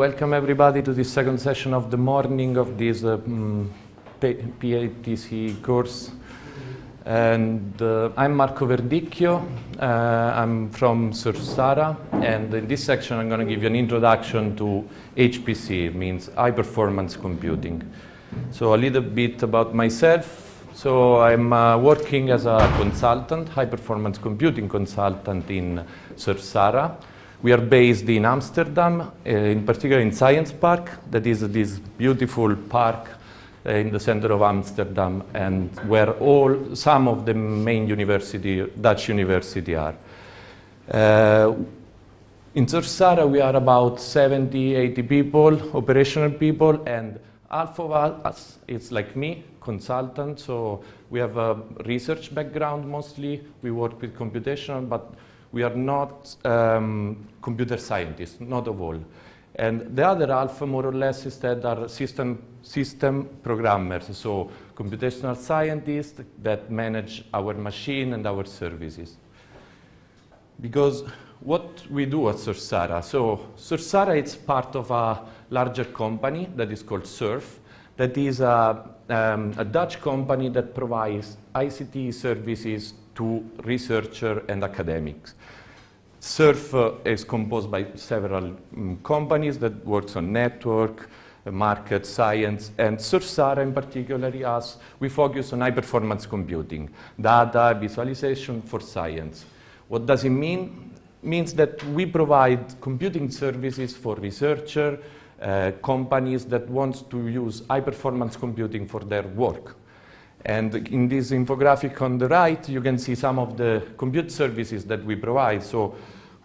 Welcome everybody to the second session of the morning of this uh, um, PATC course. And uh, I'm Marco Verdicchio. Uh, I'm from SURFsara, and in this section I'm going to give you an introduction to HPC, means high performance computing. So a little bit about myself. So I'm uh, working as a consultant, high performance computing consultant in SURFsara. We are based in Amsterdam, uh, in particular in Science Park, that is this beautiful park uh, in the center of Amsterdam and where all, some of the main university, Dutch university are. Uh, in SURFsara we are about 70, 80 people, operational people, and half of us is like me, consultant, so we have a research background mostly, we work with computational, but we are not um, computer scientists, not of all. And the other half, more or less, instead are system, system programmers, so computational scientists that manage our machine and our services. Because what we do at SURFsara, so SURFsara is part of a larger company that is called SURF, that is a, um, a Dutch company that provides ICT services to researchers and academics. SURF uh, is composed by several um, companies that works on network, uh, market, science, and SURFsara in particular as we focus on high-performance computing, data, visualization for science. What does it mean? Means that we provide computing services for researchers, uh, companies that want to use high-performance computing for their work. And in this infographic on the right, you can see some of the compute services that we provide. So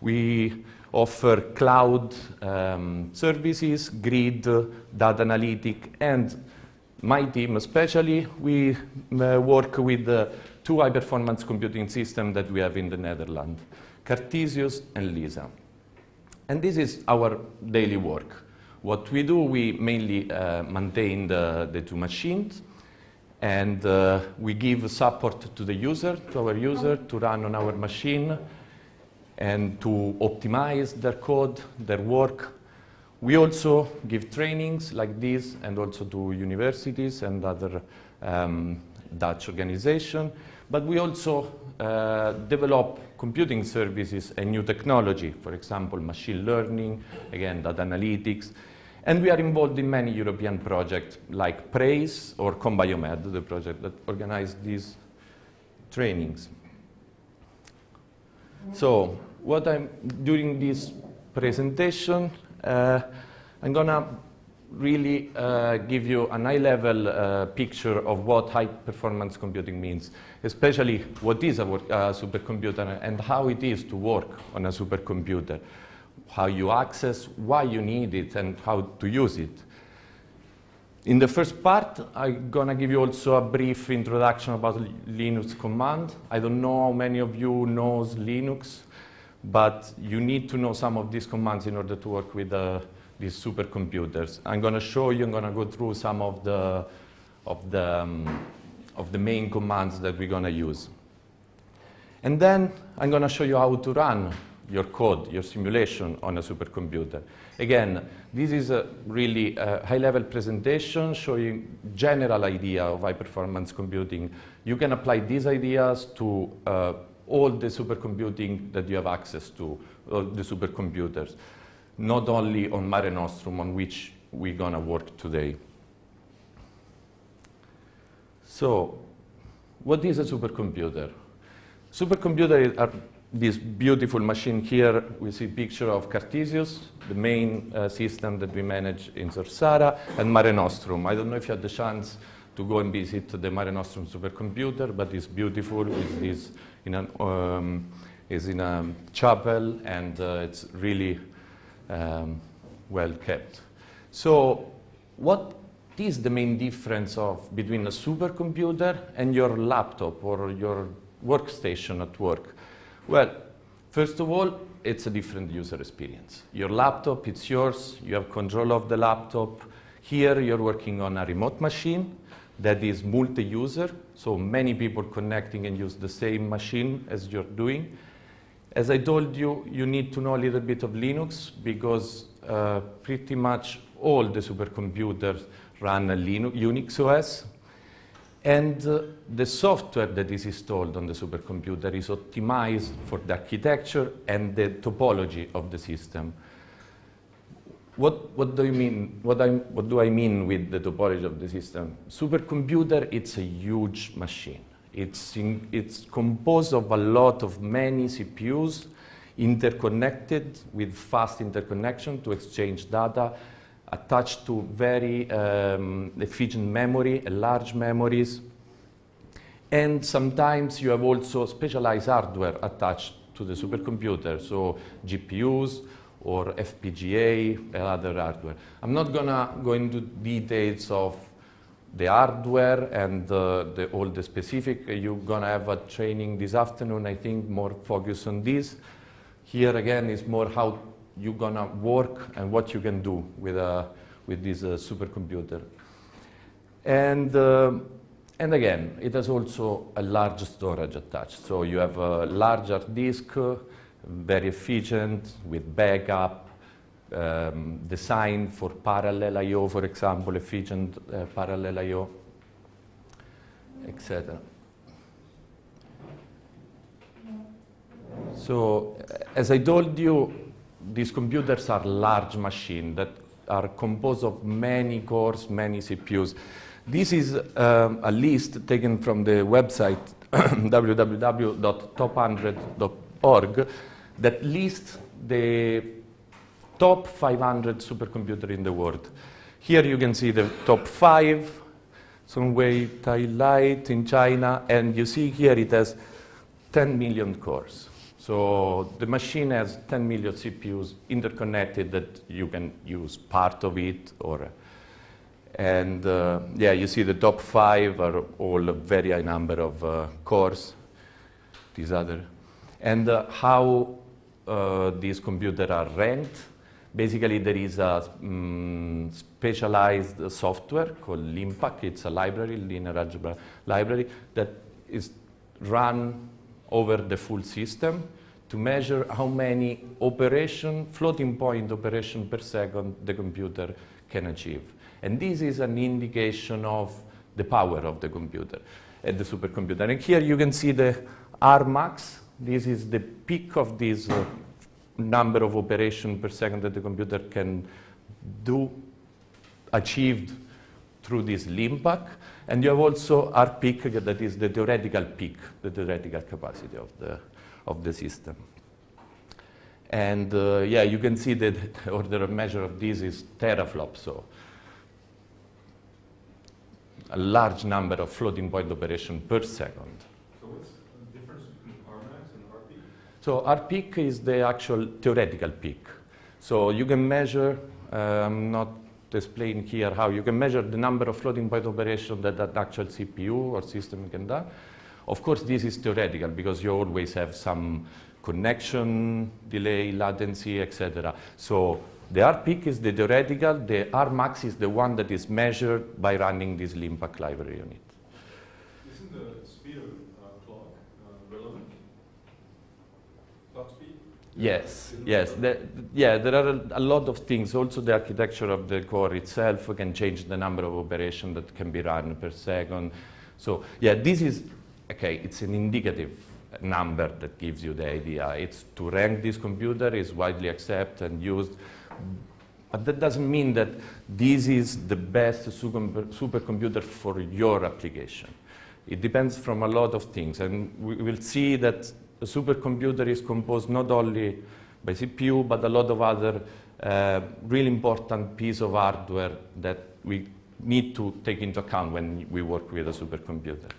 we offer cloud um, services, grid, data analytic, and my team especially, we uh, work with the two high-performance computing systems that we have in the Netherlands, Cartesius and LISA. And this is our daily work. What we do, we mainly uh, maintain the, the two machines, and uh, we give support to the user, to our user, to run on our machine and to optimize their code, their work. We also give trainings like this and also to universities and other um, Dutch organizations. But we also uh, develop computing services and new technology, for example, machine learning, again, data analytics, and we are involved in many European projects like PRACE or CompBioMed, the project that organized these trainings. So what I'm during this presentation, uh, I'm gonna really uh, give you a high-level uh, picture of what high-performance computing means, especially what is a supercomputer and how it is to work on a supercomputer how you access, why you need it, and how to use it. In the first part, I'm going to give you also a brief introduction about Linux command. I don't know how many of you knows Linux, but you need to know some of these commands in order to work with uh, these supercomputers. I'm going to show you, I'm going to go through some of the, of the, um, of the main commands that we're going to use. And then I'm going to show you how to run your code, your simulation on a supercomputer. Again, this is a really uh, high-level presentation showing general idea of high-performance computing. You can apply these ideas to uh, all the supercomputing that you have access to, the supercomputers, not only on Mare Nostrum, on which we're going to work today. So, what is a supercomputer? Supercomputers are this beautiful machine here, we see a picture of Cartesius, the main uh, system that we manage in SURFsara, and Mare Nostrum. I don't know if you had the chance to go and visit the Mare Nostrum supercomputer, but it's beautiful. It's, in, an, um, it's in a chapel, and uh, it's really um, well kept. So what is the main difference of between a supercomputer and your laptop or your workstation at work? Well, first of all, it's a different user experience. Your laptop, it's yours. You have control of the laptop. Here, you're working on a remote machine that is multi-user, so many people connecting and use the same machine as you're doing. As I told you, you need to know a little bit of Linux because uh, pretty much all the supercomputers run a Linux, Unix OS. And uh, the software that is installed on the supercomputer is optimized for the architecture and the topology of the system. What, what do you mean? What, I, what do I mean with the topology of the system? Supercomputer, it's a huge machine. It's, in, it's composed of a lot of many CPUs interconnected with fast interconnection to exchange data, attached to very um, efficient memory, large memories. And sometimes you have also specialized hardware attached to the supercomputer, so GPUs or FPGA other hardware. I'm not gonna go into details of the hardware and uh, the, all the specific. You're gonna have a training this afternoon, I think, more focused on this. Here again is more how you're gonna work and what you can do with, a, with this uh, supercomputer. And, uh, and again, it has also a large storage attached. So you have a larger disk, uh, very efficient with backup, um, designed for parallel I.O., for example, efficient uh, parallel I.O., etc. So, as I told you, these computers are large machines that are composed of many cores, many CPUs. This is um, a list taken from the website www.top100.org that lists the top 500 supercomputers in the world. Here you can see the top five, Sunway TaihuLight in China, and you see here it has 10 million cores. So the machine has 10 million CPUs interconnected that you can use part of it or and uh, yeah, you see the top five are all a very high number of uh, cores. These other, and uh, how uh, these computers are ranked. Basically, there is a um, specialized software called LINPACK. It's a library, linear algebra library, that is run over the full system to measure how many operation, floating point operation per second the computer can achieve. And this is an indication of the power of the computer and the supercomputer. And here you can see the Rmax. This is the peak of this uh, number of operation per second that the computer can do, achieved through this LINPACK. And you have also R peak, that is the theoretical peak, the theoretical capacity of the, of the system. And uh, yeah, you can see that the order of measure of this is teraflop, so a large number of floating point operation per second. So what's the difference between Rmax and Rpeak? So R peak is the actual theoretical peak. So you can measure, I'm not explaining here how, you can measure the number of floating point operations that that actual CPU or system can do. Of course, this is theoretical because you always have some connection, delay, latency, etc. So the R peak is the theoretical, the R max is the one that is measured by running this LINPACK library unit the speed of uh, clock uh, relevant? Clock speed? Yes, yes. Yeah, there are a, lot of things. Also, the architecture of the core itself can change the number of operations that can be run per second. So, yeah, this is, okay, it's an indicative number that gives you the idea. It's to rank this computer is widely accepted and used. But that doesn't mean that this is the best supercomputer for your application. It depends from a lot of things. And we will see that a supercomputer is composed not only by CPU, but a lot of other uh, really important piece of hardware that we need to take into account when we work with a supercomputer.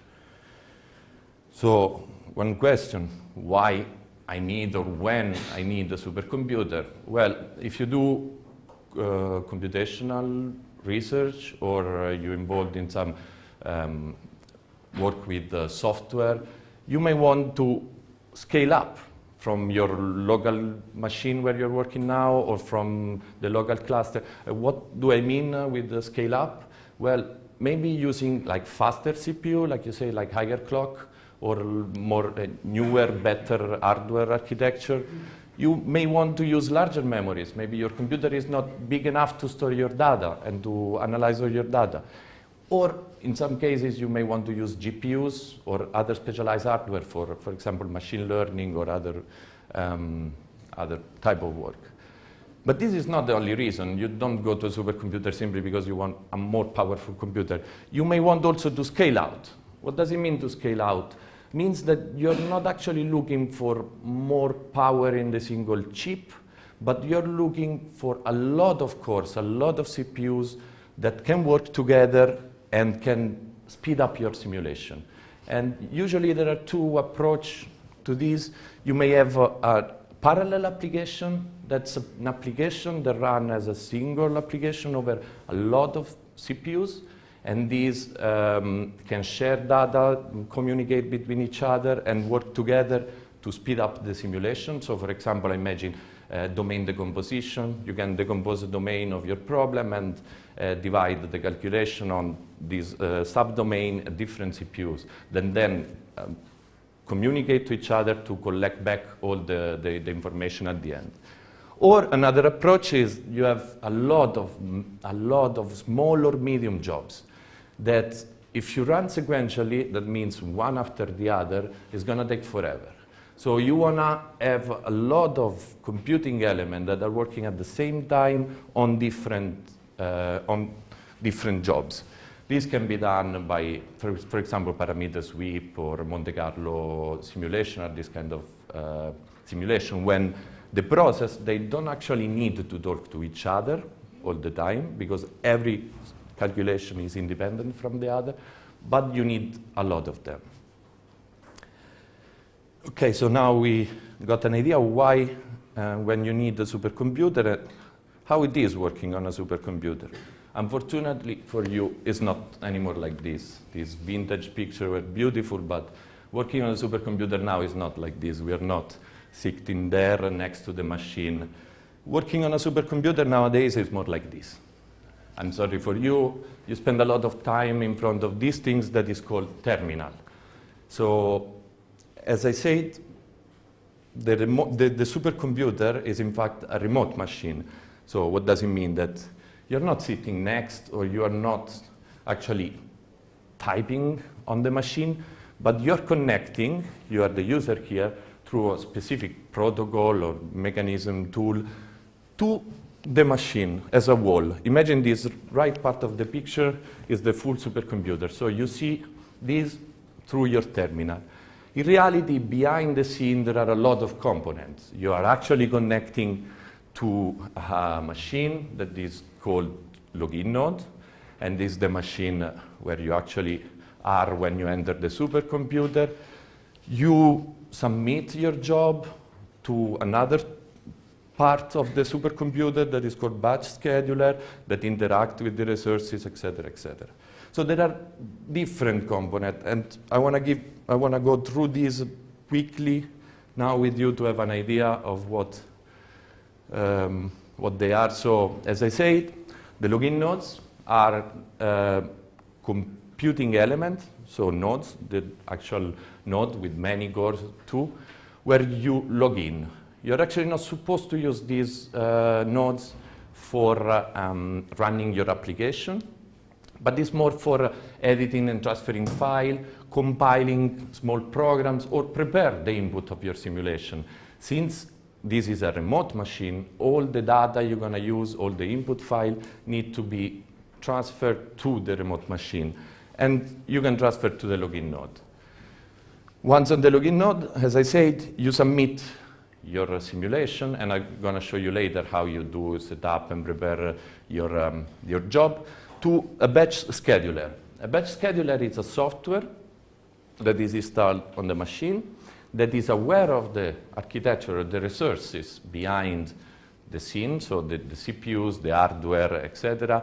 So one question, why I need or when I need a supercomputer? Well, if you do uh, computational research or uh, you're involved in some um, work with software, you may want to scale up from your local machine where you're working now or from the local cluster. Uh, what do I mean uh, with the scale up? Well, maybe using like faster CPU, like you say, like higher clock, or more uh, newer, better hardware architecture, you may want to use larger memories. Maybe your computer is not big enough to store your data and to analyze all your data. Or in some cases, you may want to use GPUs or other specialized hardware for, for example, machine learning or other, um, other type of work. But this is not the only reason. You don't go to a supercomputer simply because you want a more powerful computer. You may want also to scale out. What does it mean to scale out? It means that you're not actually looking for more power in the single chip, but you're looking for a lot of cores, a lot of CPUs that can work together and can speed up your simulation. And usually there are two approaches to this. You may have a, a parallel application. That's an application that runs as a single application over a lot of CPUs and these um, can share data, communicate between each other, and work together to speed up the simulation. So for example, imagine uh, domain decomposition. You can decompose the domain of your problem and uh, divide the calculation on these uh, subdomain different CPUs. Then, then um, communicate to each other to collect back all the, the, the information at the end. Or another approach is you have a lot of, a lot of small or medium jobs that if you run sequentially, that means one after the other, is going to take forever. So you want to have a lot of computing elements that are working at the same time on different, on different jobs. This can be done by, for, for, example, parameter sweep or Monte Carlo simulation or this kind of uh, simulation when the process, they don't actually need to talk to each other all the time because every calculation is independent from the other, but you need a lot of them. Okay, so now we got an idea why uh, when you need a supercomputer, uh, how it is working on a supercomputer. Unfortunately for you, it's not anymore like this. These vintage pictures were beautiful, but working on a supercomputer now is not like this. We are not sitting there next to the machine. Working on a supercomputer nowadays is more like this. I'm sorry for you, you spend a lot of time in front of these things that is called terminal. So, as I said, the, the, the, supercomputer is in fact a remote machine. So what does it mean? That you're not sitting next or you are not actually typing on the machine, but you're connecting, you are the user here, through a specific protocol or mechanism tool to the machine as a wall. Imagine this right part of the picture is the full supercomputer. So you see this through your terminal. In reality, behind the scene, there are a lot of components. You are actually connecting to a machine that is called login node, and this is the machine where you actually are when you enter the supercomputer. You submit your job to another part of the supercomputer that is called batch scheduler that interact with the resources, etc., etc. So there are different components, and I want to give, I want to go through these quickly now with you to have an idea of what um, what they are. So as I said, the login nodes are uh, computing elements, so nodes, the actual node with many cores too, where you log in. You're actually not supposed to use these uh, nodes for uh, um, running your application, but it's more for editing and transferring file, compiling small programs, or prepare the input of your simulation. Since this is a remote machine, all the data you're going to use, all the input file need to be transferred to the remote machine. And you can transfer to the login node. Once on the login node, as I said, you submit your simulation, and I'm going to show you later how you do set up and prepare your, um, your job, to a batch scheduler. A batch scheduler is a software that is installed on the machine that is aware of the architecture, the resources behind the scene, so the, the CPUs, the hardware, etc.,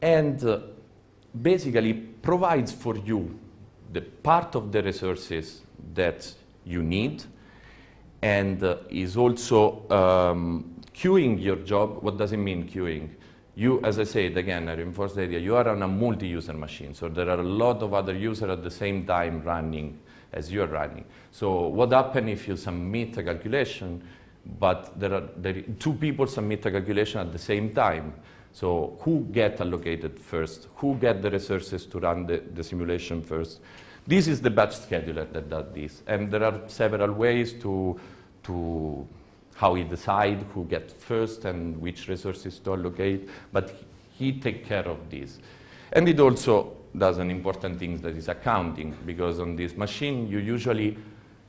and uh, basically provides for you the part of the resources that you need and uh, is also um, queuing your job. What does it mean, queuing? You, as I said, again, I reinforce the idea, you are on a multi-user machine, so there are a lot of other users at the same time running as you're running. So what happens if you submit a calculation, but there are there, two people submit a calculation at the same time? So who get allocated first? Who get the resources to run the, the simulation first? This is the batch scheduler that does this. And there are several ways to, to how we decide who gets first and which resources to allocate, but he take care of this. And it also does an important thing that is accounting, because on this machine you usually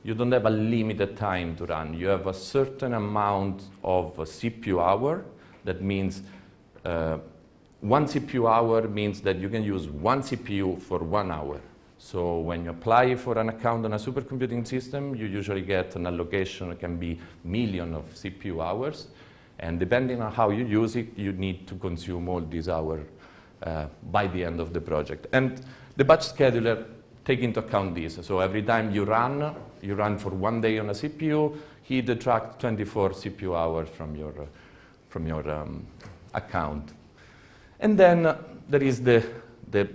you don't have a limited time to run. You have a certain amount of CPU hour. That means uh, one CPU hour means that you can use one CPU for one hour. So when you apply for an account on a supercomputing system, you usually get an allocation that can be million of CPU hours. And depending on how you use it, you need to consume all these hours uh, by the end of the project. And the batch scheduler take into account this. So every time you run, you run for one day on a CPU, he detracts 24 CPU hours from your, uh, from your um, account. And then uh, there is the, the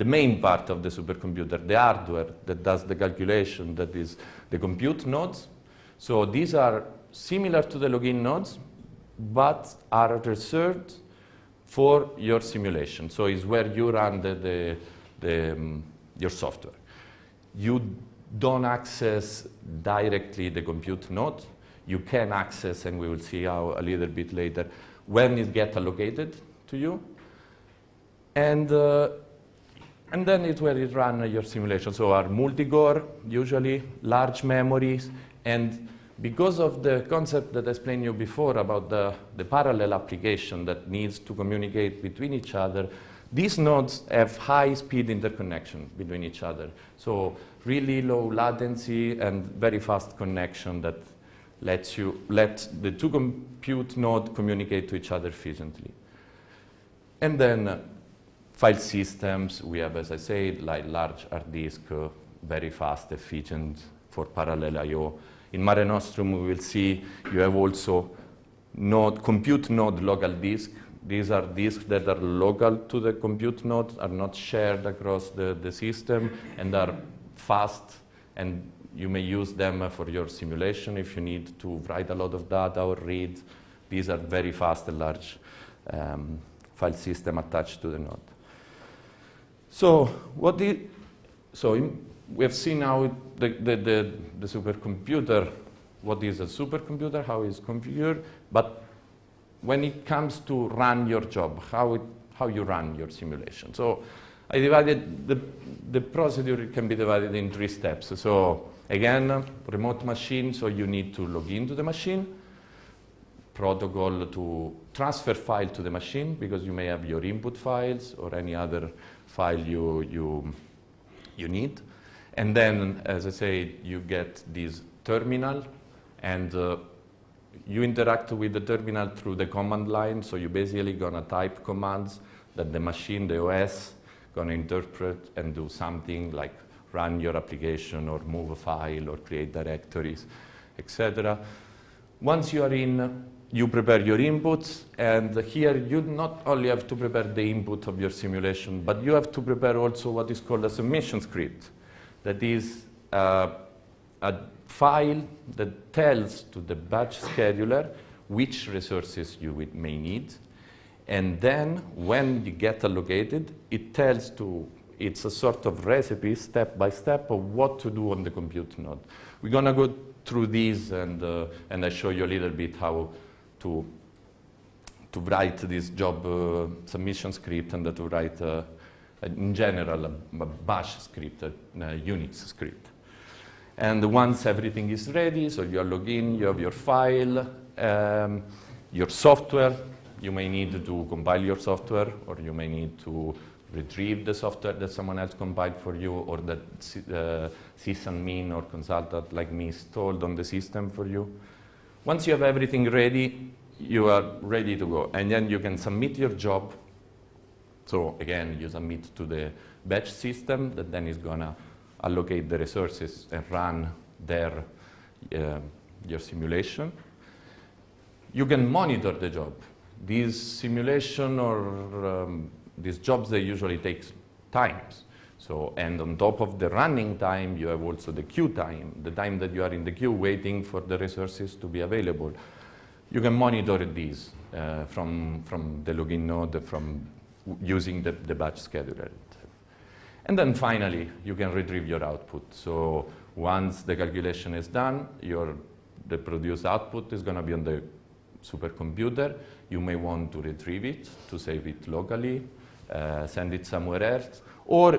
the main part of the supercomputer, the hardware that does the calculation, that is the compute nodes. So these are similar to the login nodes, but are reserved for your simulation. So it's where you run the, the, the um, your software. You don't access directly the compute node. You can access, and we will see how a little bit later, when it gets allocated to you. And uh, and then it's where you run your simulation. So our multi-core, usually large memories, and because of the concept that I explained you before about the, the parallel application that needs to communicate between each other, these nodes have high speed interconnection between each other. So really low latency and very fast connection that lets you let the two compute node communicate to each other efficiently. And then File systems, we have, as I said, like large hard disk, uh, very fast, efficient for parallel I.O. In Mare Nostrum, we will see you have also node, compute node local disk. These are disks that are local to the compute node, are not shared across the, the system, and are fast, and you may use them for your simulation if you need to write a lot of data or read. These are very fast and large um, file system attached to the node. So what the, so in, we have seen now the, the, the, the, supercomputer, what is a supercomputer, how it's configured, but when it comes to run your job, how, it, how you run your simulation. So I divided, the, the procedure can be divided in three steps. So again, remote machine, so you need to log into the machine, protocol to transfer file to the machine because you may have your input files or any other file you, you, you need. And then, as I say, you get this terminal, and uh, you interact with the terminal through the command line. So you're basically going to type commands that the machine, the OS, going to interpret and do something like run your application or move a file or create directories, etc. Once you are in you prepare your inputs, and here you not only have to prepare the input of your simulation, but you have to prepare also what is called a submission script. That is uh, a file that tells to the batch scheduler which resources you may need. And then when you get allocated, it tells to, it's a sort of recipe step by step of what to do on the compute node. We're gonna go through these and, uh, and I show you a little bit how to, to write this job uh, submission script and to write, uh, in general, a, bash script, a, Unix script. And once everything is ready, so you are log in, you have your file, um, your software, you may need to compile your software, or you may need to retrieve the software that someone else compiled for you, or that uh, sysadmin or consultant like me installed on the system for you. Once you have everything ready, you are ready to go. And then you can submit your job. So again, you submit to the batch system that then is going to allocate the resources and run their, uh, your simulation. You can monitor the job. These simulation or um, these jobs, they usually take times. So, and on top of the running time, you have also the queue time, the time that you are in the queue waiting for the resources to be available. You can monitor these uh, from, from the login node, from using the, the batch scheduler. And then finally, you can retrieve your output. So once the calculation is done, your, the produced output is going to be on the supercomputer. You may want to retrieve it, to save it locally, uh, send it somewhere else, or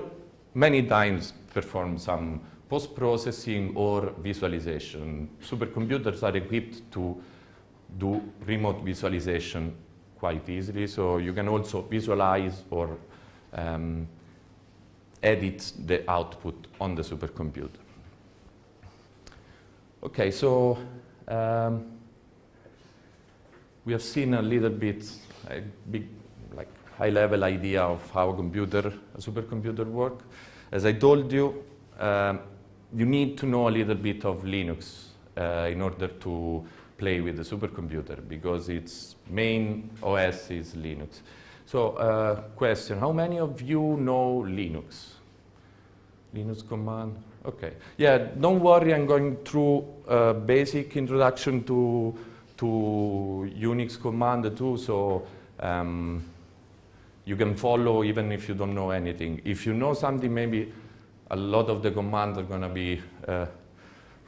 many times perform some post-processing or visualization. Supercomputers are equipped to do remote visualization quite easily, so you can also visualize or um, edit the output on the supercomputer. Okay, so um, we have seen a little bit, a big, like high-level idea of how a computer, a supercomputer work. As I told you, um, you need to know a little bit of Linux uh, in order to play with the supercomputer because its main OS is Linux. So, uh, question, how many of you know Linux? Linux command, okay. Yeah, don't worry, I'm going through a basic introduction to, to Unix command too, so um, you can follow even if you don't know anything. If you know something, maybe a lot of the commands are gonna be uh,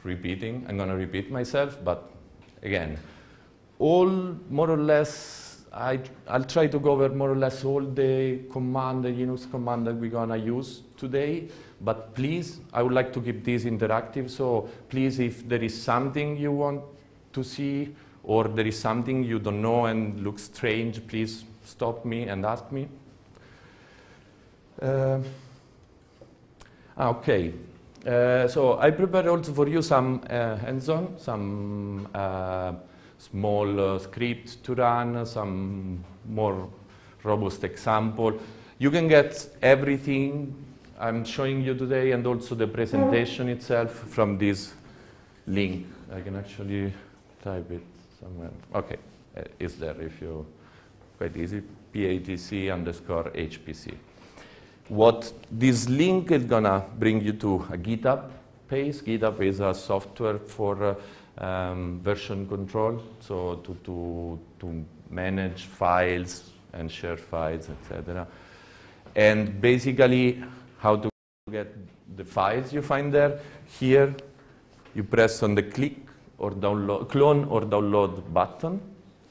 repeating. I'm gonna repeat myself, but again, all more or less I, I'll try to cover more or less all the command, the Linux command that we're gonna use today. But please, I would like to keep this interactive. So please, if there is something you want to see or there is something you don't know and looks strange, please stop me and ask me. Uh, okay. Uh, so I prepared also for you some uh, hands-on, some uh, small uh, script to run, some more robust example. You can get everything I'm showing you today and also the presentation itself from this link. I can actually type it somewhere. Okay, uh, it's there if you, quite easy, PATC underscore HPC. What this link is gonna bring you to a GitHub page. GitHub is a software for uh, um, version control, so to, to, to manage files and share files, etc. And basically, how to get the files you find there. Here, you press on the click or download, clone or download button,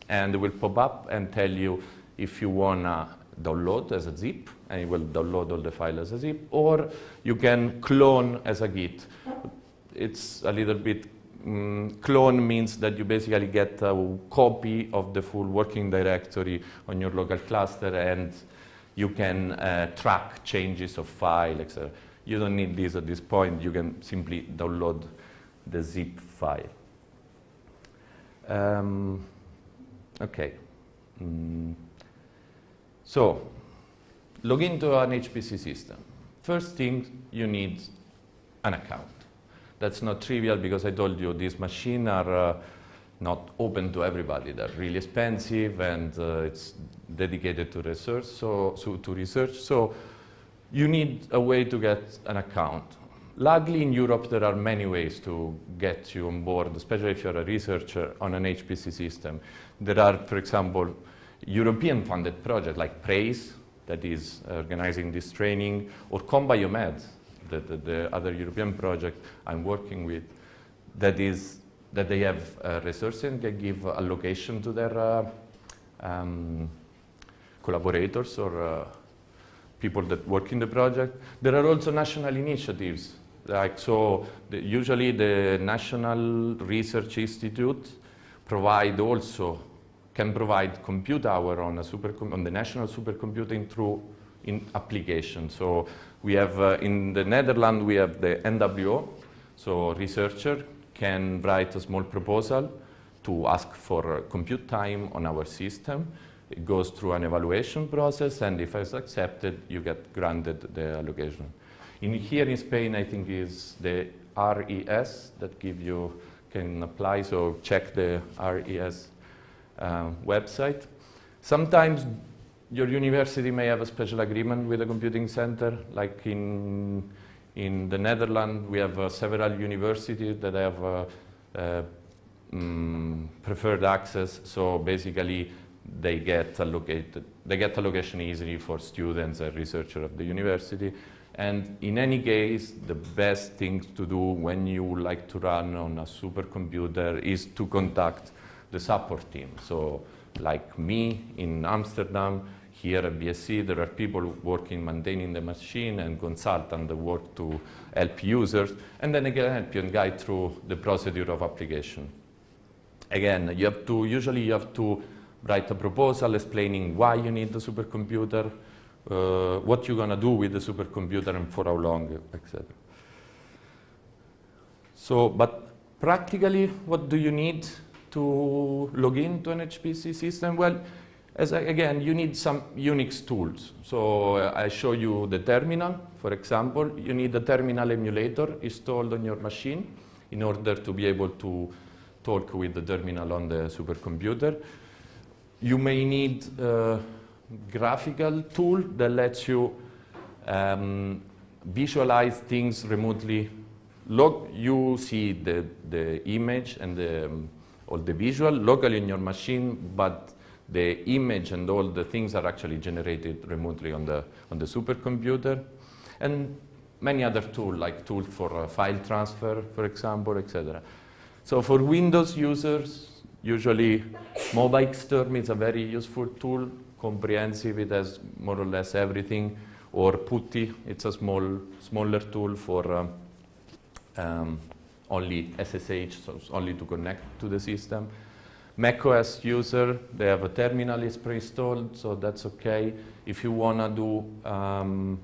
and it will pop up and tell you if you want to download as a zip, and it will download all the files as a zip, or you can clone as a Git. It's a little bit Mm, clone means that you basically get a copy of the full working directory on your local cluster and you can uh, track changes of file, etc. You don't need this at this point. You can simply download the zip file. Um, okay. Mm. So, log into an HPC system. First thing, you need an account. That's not trivial because I told you these machines are uh, not open to everybody. They're really expensive and uh, it's dedicated to research. So, so, to research. So you need a way to get an account. Luckily, in Europe, there are many ways to get you on board, especially if you're a researcher on an HPC system. There are, for example, European-funded projects like PRACE, that is organizing this training, or CompBioMed, the, the, the, other European project I'm working with, that is that they have uh, resources and they give allocation to their uh, um, collaborators or uh, people that work in the project. There are also national initiatives. Like so, the, usually the National Research Institute provide also can provide compute hour on a super on the national supercomputing through in application. So we have uh, in the Netherlands we have the NWO, so researcher can write a small proposal to ask for compute time on our system. It goes through an evaluation process, and if it's accepted, you get granted the allocation. In here in Spain, I think is the RES that give you can apply. So check the RES uh, website. Sometimes your university may have a special agreement with a computing center, like in, in the Netherlands, we have uh, several universities that have uh, uh, mm, preferred access, so basically they get allocated, they get allocation easily for students and researchers of the university. And in any case, the best thing to do when you would like to run on a supercomputer is to contact the support team. So like me in Amsterdam, here at BSC, there are people working maintaining the machine and consultants that work to help users, and then can help you and guide through the procedure of application. Again, you have to, usually you have to write a proposal explaining why you need the supercomputer, uh, what you're going to do with the supercomputer and for how long, etc. So, but practically, what do you need to log into an HPC system? Well, as I, again, you need some Unix tools. So uh, I show you the terminal, for example. You need a terminal emulator installed on your machine in order to be able to talk with the terminal on the supercomputer. You may need a graphical tool that lets you um, visualize things remotely. Log, you see the, the image and the, um, all the visual locally in your machine, but the image and all the things are actually generated remotely on the, on the supercomputer. And many other tools, like tools for uh, file transfer, for example, etc. So for Windows users, usually MobaXterm is a very useful tool, comprehensive, it has more or less everything. Or PuTTY, it's a small, smaller tool for um, um, only SSH, so only to connect to the system. macOS user, they have a terminal is pre-installed, so that's okay. If you want to do um,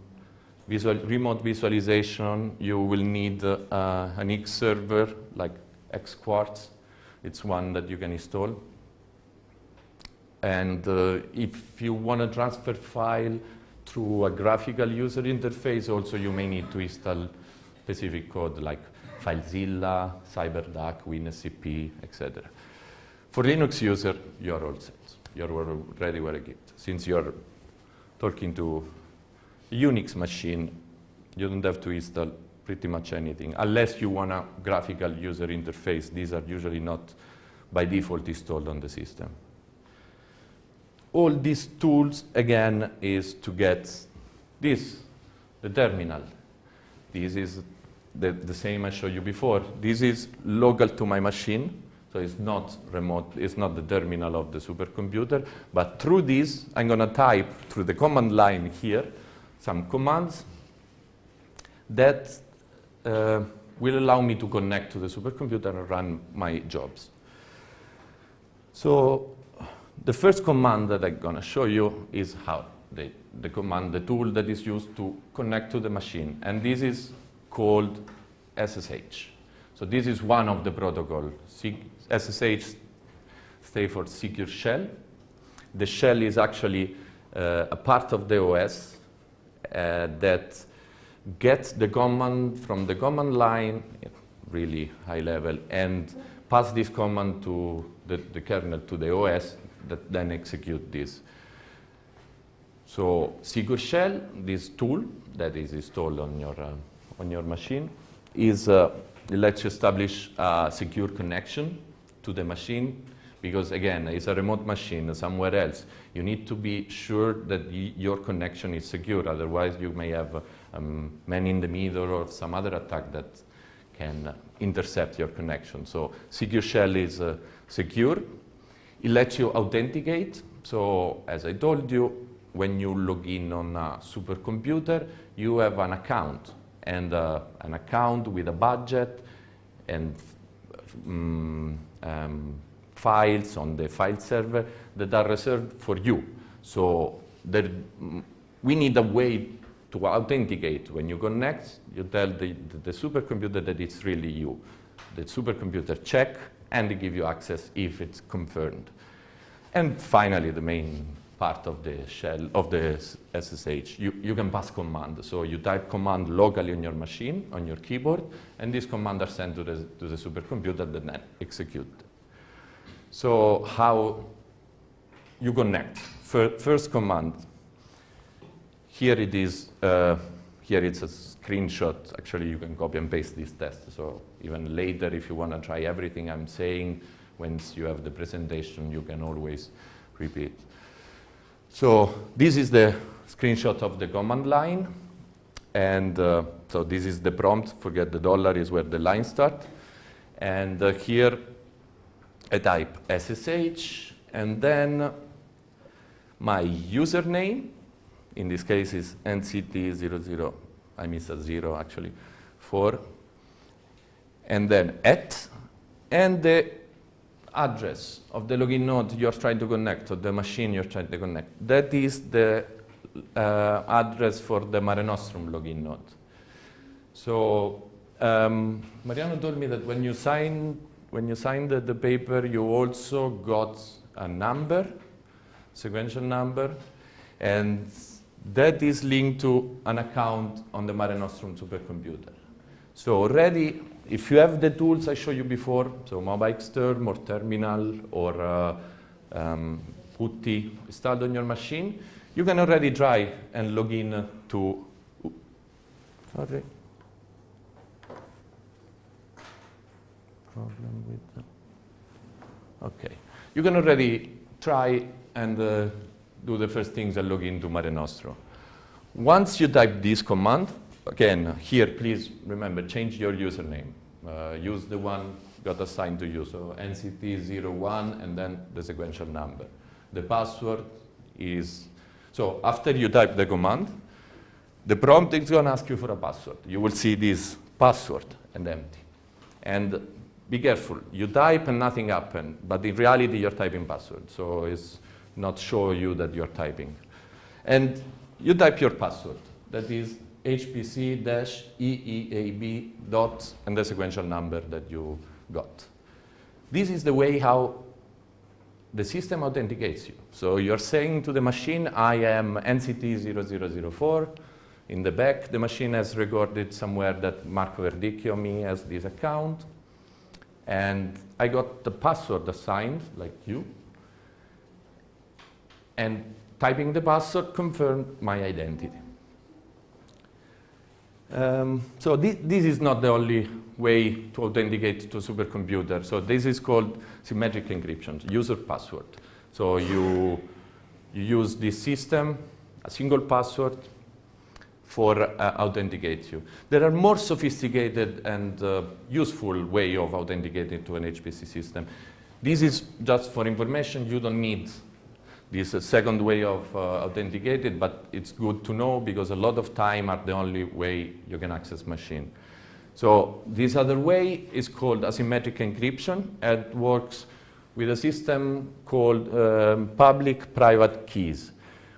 visual, remote visualization, you will need uh, an X server like XQuartz. It's one that you can install. And uh, if you want to transfer file through a graphical user interface, also you may need to install specific code like FileZilla, CyberDuck, WinSCP, etc. For Linux user, you're all set. You're already very good. Since you're talking to a Unix machine, you don't have to install pretty much anything, unless you want a graphical user interface. These are usually not by default installed on the system. All these tools, again, is to get this, the terminal. This is the, the same I showed you before. This is local to my machine. So it's not remote, it's not the terminal of the supercomputer, but through this, I'm going to type through the command line here some commands that uh, will allow me to connect to the supercomputer and run my jobs. So the first command that I'm going to show you is how the, the command, the tool that is used to connect to the machine. And this is called SSH. So this is one of the protocols. SSH stands for Secure Shell. The shell is actually uh, a part of the OS uh, that gets the command from the command line, really high level, and pass this command to the, the kernel, to the OS, that then execute this. So Secure Shell, this tool that is installed on your, uh, on your machine, is, uh, lets you establish a secure connection to the machine because again, it's a remote machine somewhere else. You need to be sure that your connection is secure, otherwise you may have um, man in the middle or some other attack that can intercept your connection. So Secure Shell is uh, secure. It lets you authenticate. So as I told you, when you log in on a supercomputer, you have an account and uh, an account with a budget and um, um, files on the file server that are reserved for you. So there, we need a way to authenticate. When you connect, you tell the, the, the supercomputer that it's really you. The supercomputer check and they give you access if it's confirmed. And finally, the main part of the shell of the SSH. You, you can pass command. So you type command locally on your machine, on your keyboard, and these commands are sent to the, to the supercomputer that then execute. So how you connect. fir first command. Here it is, uh, here it's a screenshot. Actually, you can copy and paste this test. So even later, if you want to try everything I'm saying, once you have the presentation, you can always repeat. So this is the screenshot of the command line. And uh, so this is the prompt. Forget the dollar is where the line starts. And uh, here I type SSH, and then my username, in this case is NCT00, I miss a zero actually, 4, and then at, and the address of the login node you're trying to connect, or the machine you're trying to connect. That is the uh, address for the Marenostrum login node. So um, Mariano told me that when you sign when you signed the, the paper, you also got a number, sequential number, and that is linked to an account on the Marenostrum supercomputer. So already, if you have the tools I showed you before, so MobaXterm or Terminal or uh, um, PuTTY installed on your machine, you can already try and log in to, sorry, problem with okay. You can already try and uh, do the first things and log into Marenostrum. Once you type this command, again, here, please remember, change your username. Uh, use the one got assigned to you, so NCT01 and then the sequential number. The password is, so after you type the command, the prompt is going to ask you for a password. You will see this password and empty. And be careful. You type and nothing happens, but in reality you're typing password, so it's not show you that you're typing. And you type your password. That is hpc-eeab dot and the sequential number that you got. This is the way how the system authenticates you. So you're saying to the machine, I am NCT0004. In the back, the machine has recorded somewhere that Marco Verdicchio me has this account. And I got the password assigned, like you. And typing the password confirmed my identity. Um, so this, this, is not the only way to authenticate to supercomputer. So this is called symmetric encryption, user password. So you, you use this system, a single password, for uh, authenticate you. There are more sophisticated and uh, useful way of authenticating to an HPC system. This is just for information. You don't need this uh, second way of uh, authenticating, but it's good to know because a lot of time are the only way you can access machine. So this other way is called asymmetric encryption. It works with a system called um, public-private keys.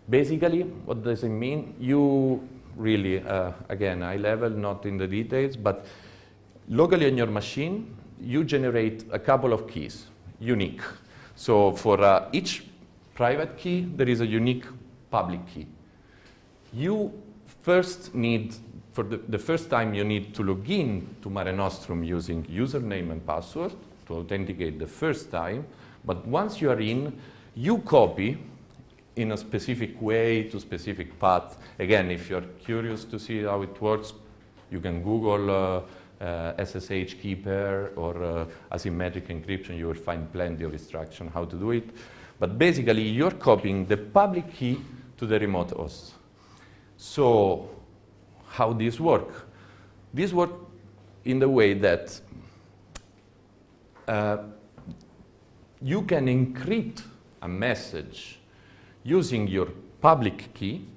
Basically, what does it mean? You really, uh, again, high level, not in the details, but locally on your machine, you generate a couple of keys, unique. So for uh, each private key, there is a unique public key. You first need, for the, the first time, you need to log in to Marenostrum using username and password to authenticate the first time. But once you are in, you copy in a specific way to specific path. Again, if you're curious to see how it works, you can Google uh, uh, SSH key pair or uh, asymmetric encryption. You will find plenty of instruction how to do it. But basically, you're copying the public key to the remote host. So how this work? This work in the way that uh, you can encrypt a message using your public key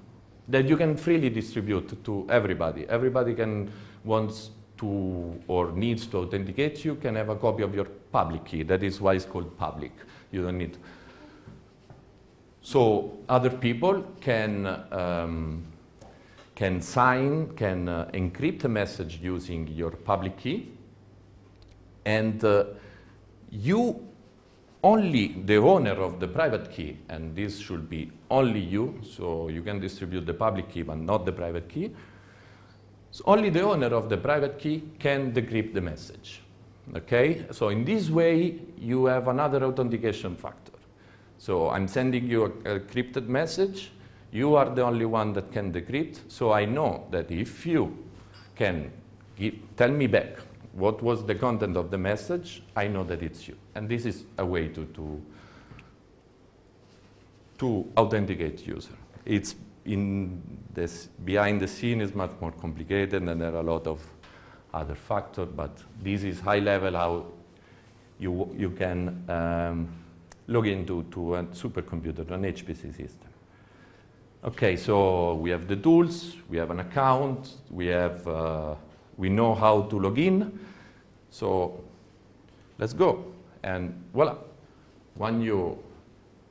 that you can freely distribute to everybody. Everybody can wants to or needs to authenticate you can have a copy of your public key. That is why it's called public. You don't need. So other people can um, can sign, can uh, encrypt a message using your public key, and uh, you only the owner of the private key, and this should be only you, so you can distribute the public key but not the private key, so only the owner of the private key can decrypt the message. Okay, so in this way you have another authentication factor. So I'm sending you a, a encrypted message. You are the only one that can decrypt. So I know that if you can give, tell me back what was the content of the message, I know that it's you. And this is a way to, to, to authenticate user. It's in this, behind the scene is much more complicated and there are a lot of other factors, but this is high level how you, you can um, log into to a supercomputer, an HPC system. Okay, so we have the tools, we have an account, we have uh, we know how to log in. So let's go. And voila, when you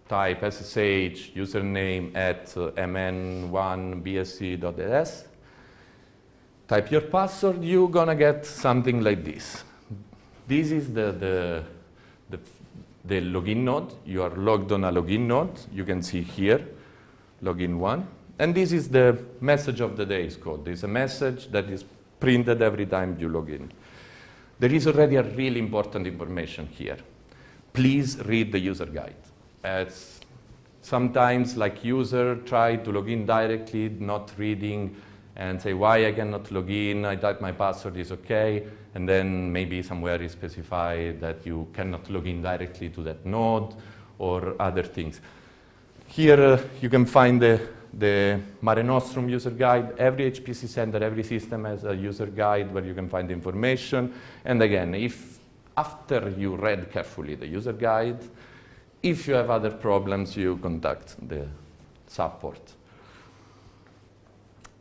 type SSH username at uh, mn1bsc.ls, type your password, you're gonna get something like this. This is the, the, the, the login node. You are logged on a login node. You can see here, login one. And this is the message of the day is called. There's a message that is printed every time you log in. There is already a really important information here. Please read the user guide. As sometimes, like user try to log in directly, not reading, and say why I cannot log in, I type my password is okay, and then maybe somewhere is specified that you cannot log in directly to that node or other things. Here uh, you can find the the Marenostrum user guide. Every HPC center, every system has a user guide where you can find information. And again, if after you read carefully the user guide, if you have other problems, you contact the support.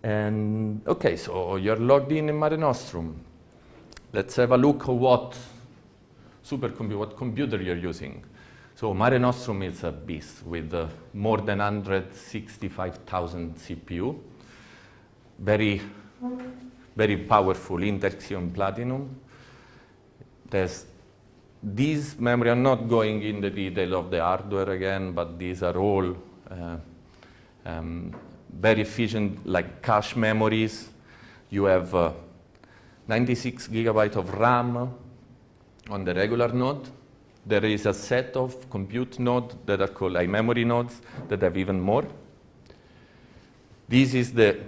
And okay, so you're logged in in Marenostrum. Let's have a look at what supercomputer, what computer you're using. So Marenostrum is a beast with uh, more than 165,000 CPU. Very, very powerful Intel Xeon Platinum. There's these memory, I'm not going in the detail of the hardware again, but these are all uh, um, very efficient, like cache memories. You have uh, 96 gigabyte of RAM on the regular node, there is a set of compute nodes that are called iMemory nodes that have even more. This is the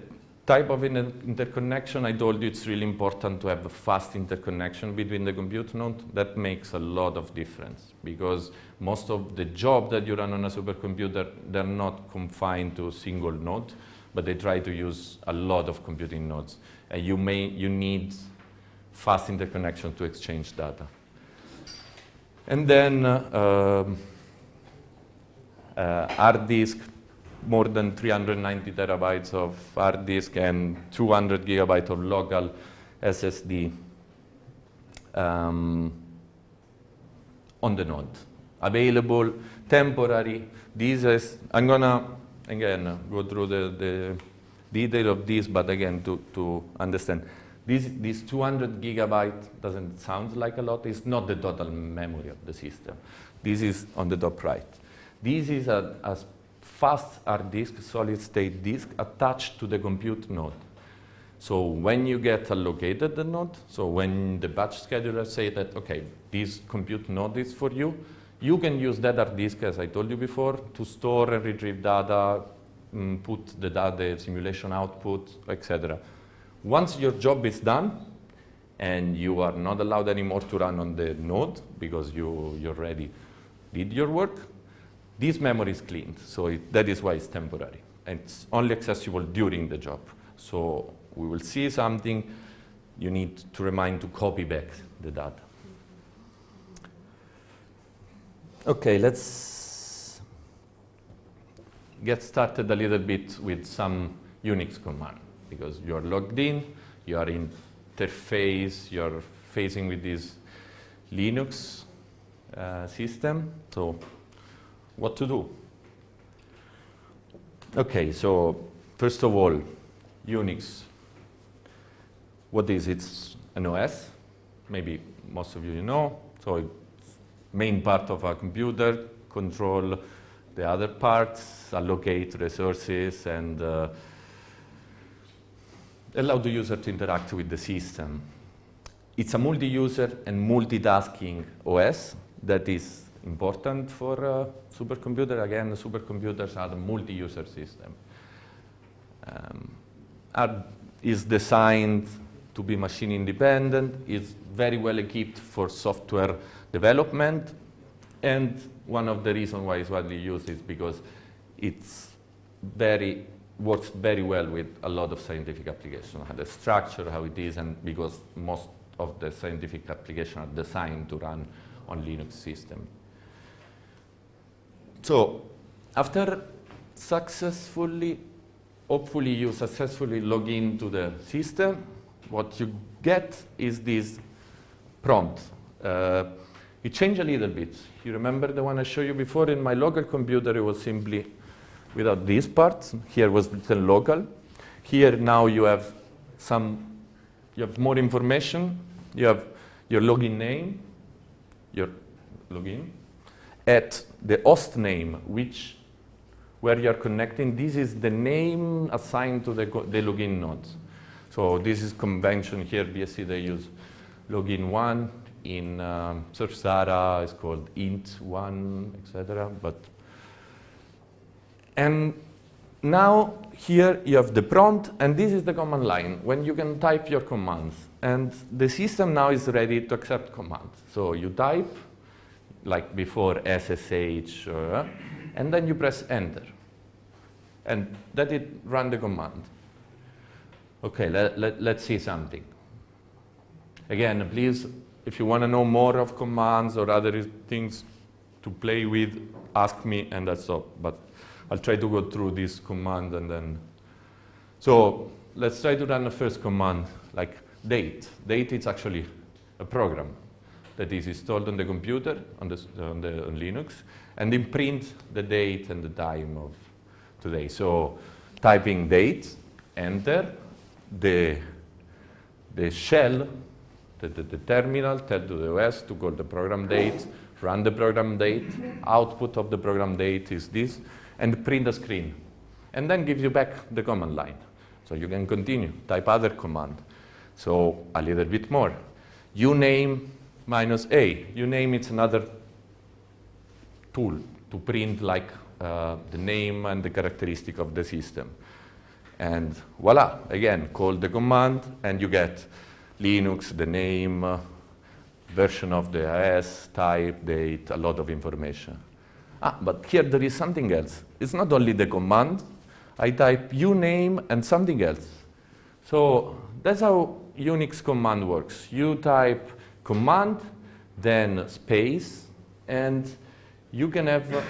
type of inter interconnection. I told you it's really important to have a fast interconnection between the compute node. That makes a lot of difference because most of the job that you run on a supercomputer, they're not confined to a single node, but they try to use a lot of computing nodes. You, may, you need fast interconnection to exchange data. And then uh, um, uh, hard disk, more than 390 terabytes of hard disk and 200 gigabytes of local SSD um, on the node. Available, temporary. This is, I'm gonna, again, go through the, the detail of this, but again, to, to understand. This, this 200 gigabyte doesn't sound like a lot. It's not the total memory of the system. This is on the top right. This is a, a fast hard disk, solid state disk attached to the compute node. So when you get allocated the node, so when the batch scheduler say that, okay, this compute node is for you, you can use that hard disk, as I told you before, to store and retrieve data, put the data, simulation output, etc. Once your job is done, and you are not allowed anymore to run on the node because you, you already did your work, this memory is cleaned. So it, that is why it's temporary. And it's only accessible during the job. So we will see something, you need to remind to copy back the data. Okay, let's get started a little bit with some Unix command because you're logged in, you are in interface, you're facing with this Linux uh, system. So what to do? Okay, so first of all, Unix. What is it? It's an OS. Maybe most of you know. So main part of a computer, control the other parts, allocate resources, and uh, allow the user to interact with the system. It's a multi-user and multitasking OS that is important for a supercomputer. Again, supercomputers are a multi-user system. Um, are, is designed to be machine independent, is very well equipped for software development, and one of the reasons why it's widely used is because it's very works very well with a lot of scientific applications. The structure, how it is, and because most of the scientific applications are designed to run on Linux system. So after successfully, hopefully you successfully log into the system, what you get is this prompt. Uh, it changed a little bit. You remember the one I showed you before? In my local computer, it was simply without these parts. Here was written local. Here now you have some, you have more information. You have your login name, your login, at the host name, which where you are connecting. This is the name assigned to the, the login nodes. So this is convention here. BSC they use login one. In um, SURFsara, it's called int1, etc. But and now here you have the prompt, and this is the command line when you can type your commands. And the system now is ready to accept commands. So you type, like before, SSH, uh, and then you press enter. And that it run the command. Okay, let, let, let's see something. Again, please, if you want to know more of commands or other things to play with, ask me, and that's all. But I'll try to go through this command and then. So let's try to run the first command, like date. Date is actually a program that is installed on the computer, on, the, on, the, on Linux, and imprint the date and the time of today. So typing date, enter, the, the shell, the, the, the terminal, tell to the OS to call the program date, run the program date, output of the program date is this, and print the screen. And then gives you back the command line. So you can continue, type other command. So a little bit more. uname minus A. uname it's another tool to print like uh, the name and the characteristic of the system. And voila, again, call the command and you get Linux, the name, version of the OS, type, date, a lot of information. Ah, but here there is something else. It's not only the command. I type uname and something else. So that's how Unix command works. You type command, then space, and you can have, uh,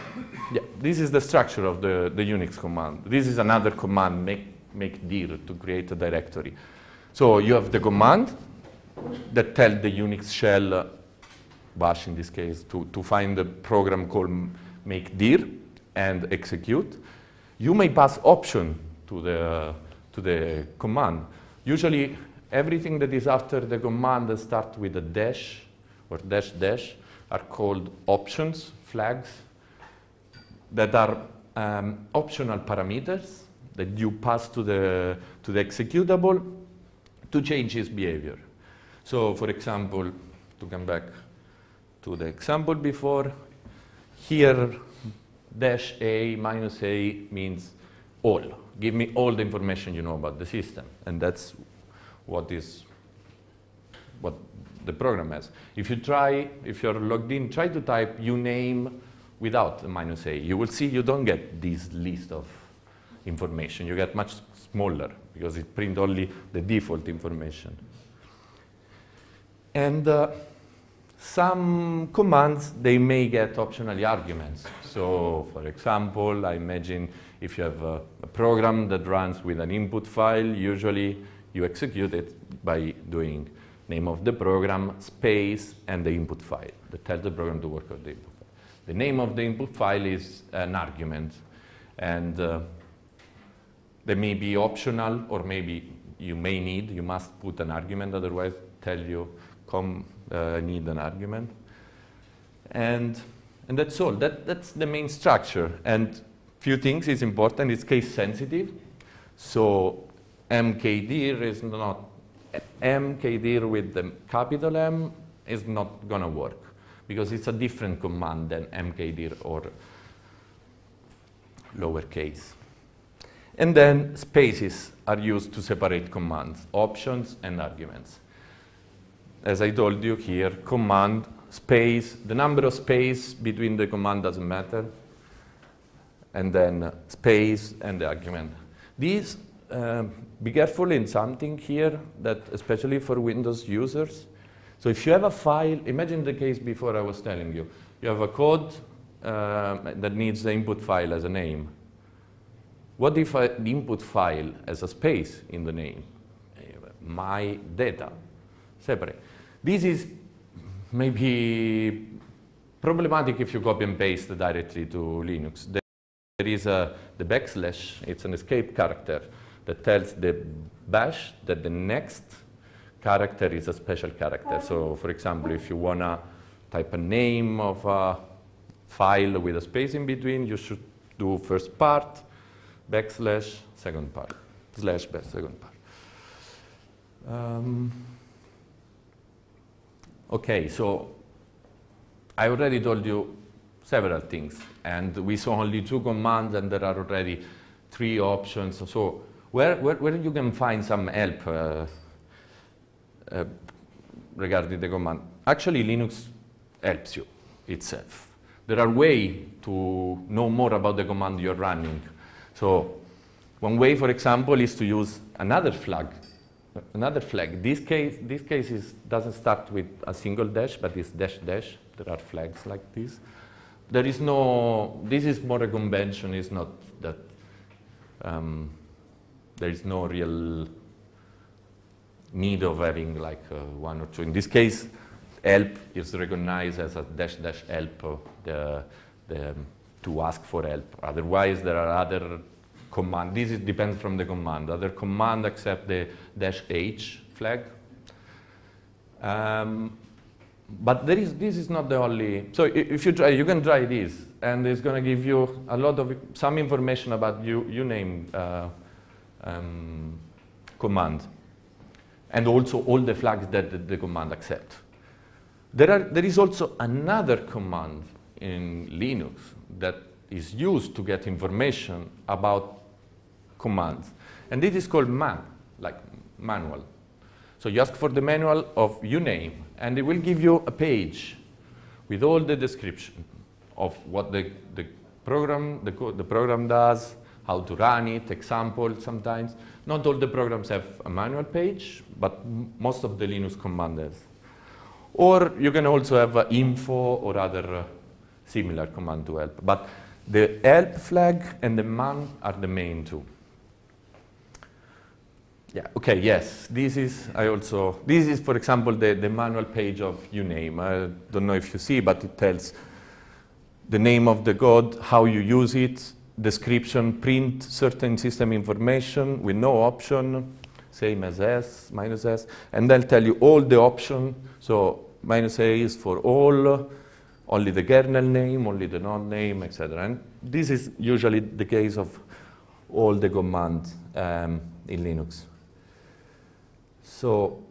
yeah, this is the structure of the, the Unix command. This is another command, make, make dir, to create a directory. So you have the command that tell the Unix shell, uh, bash in this case, to, to find the program called make dir and execute. You may pass option to the, to the command. Usually, everything that is after the command that starts with a dash or dash dash are called options, flags, that are um, optional parameters that you pass to the, to the executable to change his behavior. So, for example, to come back to the example before, here, dash A minus A means all. Give me all the information you know about the system. And that's what is what the program has. If you try, if you're logged in, try to type uname without the minus A. You will see you don't get this list of information. You get much smaller because it prints only the default information. And uh, some commands, they may get optional arguments. So for example, I imagine if you have a, a, program that runs with an input file, usually you execute it by doing name of the program, space, and the input file that tells the program to work with the input file. The name of the input file is an argument, and uh, they may be optional, or maybe you may need, you must put an argument, otherwise tell you, come uh, need an argument. And, and that's all. That, that's the main structure. And few things is important. It's case sensitive. So mkdir is not, mkdir with the capital M is not going to work. because it's a different command than mkdir or lowercase. And then spaces are used to separate commands, options and arguments. As I told you here, command, space, the number of space between the command doesn't matter, and then space and the argument. These, uh, be careful in something here that especially for Windows users. So if you have a file, imagine the case before I was telling you. You have a code uh, that needs the input file as a name. What if the input file has a space in the name? My data, separate. This is maybe problematic if you copy and paste directly to Linux. There is a, the backslash, it's an escape character that tells the bash that the next character is a special character. So for example, if you want to type a name of a file with a space in between, you should do first part, backslash, second part, slash back second part. Um, okay, so I already told you several things, and we saw only two commands, and there are already three options. So where, where, where you can find some help uh, uh, regarding the command? Actually, Linux helps you itself. There are ways to know more about the command you're running. So one way, for example, is to use another flag. Another flag. This case, this case is, doesn't start with a single dash, but it's dash dash. There are flags like this. There is no, this is more a convention, it's not that um, there is no real need of having like uh, one or two. In this case, help is recognized as a dash dash help the, the, to ask for help. Otherwise, there are other command. This is, depends from the command. Other command accept the dash h flag. Um, but there is, this is not the only, so if you try, you can try this, and it's going to give you a lot of, some information about you, uname uh, um, command, and also all the flags that the, the command accept. There, are, there is also another command in Linux that is used to get information about commands, and this is called man, like manual. So you ask for the manual of uname, and it will give you a page with all the description of what the, the program, the, the program does, how to run it, example sometimes. Not all the programs have a manual page, but most of the Linux commanders. Or you can also have uh, info or other uh, similar command to help. But the help flag and the man are the main two. Yeah, okay, yes. This is, I also, this is, for example, the, the manual page of uname. I don't know if you see, but it tells the name of the god, how you use it, description, print certain system information with no option, same as S, minus S, and they'll tell you all the option. So minus A is for all, only the kernel name, only the node name, etc. And this is usually the case of all the commands um, in Linux. So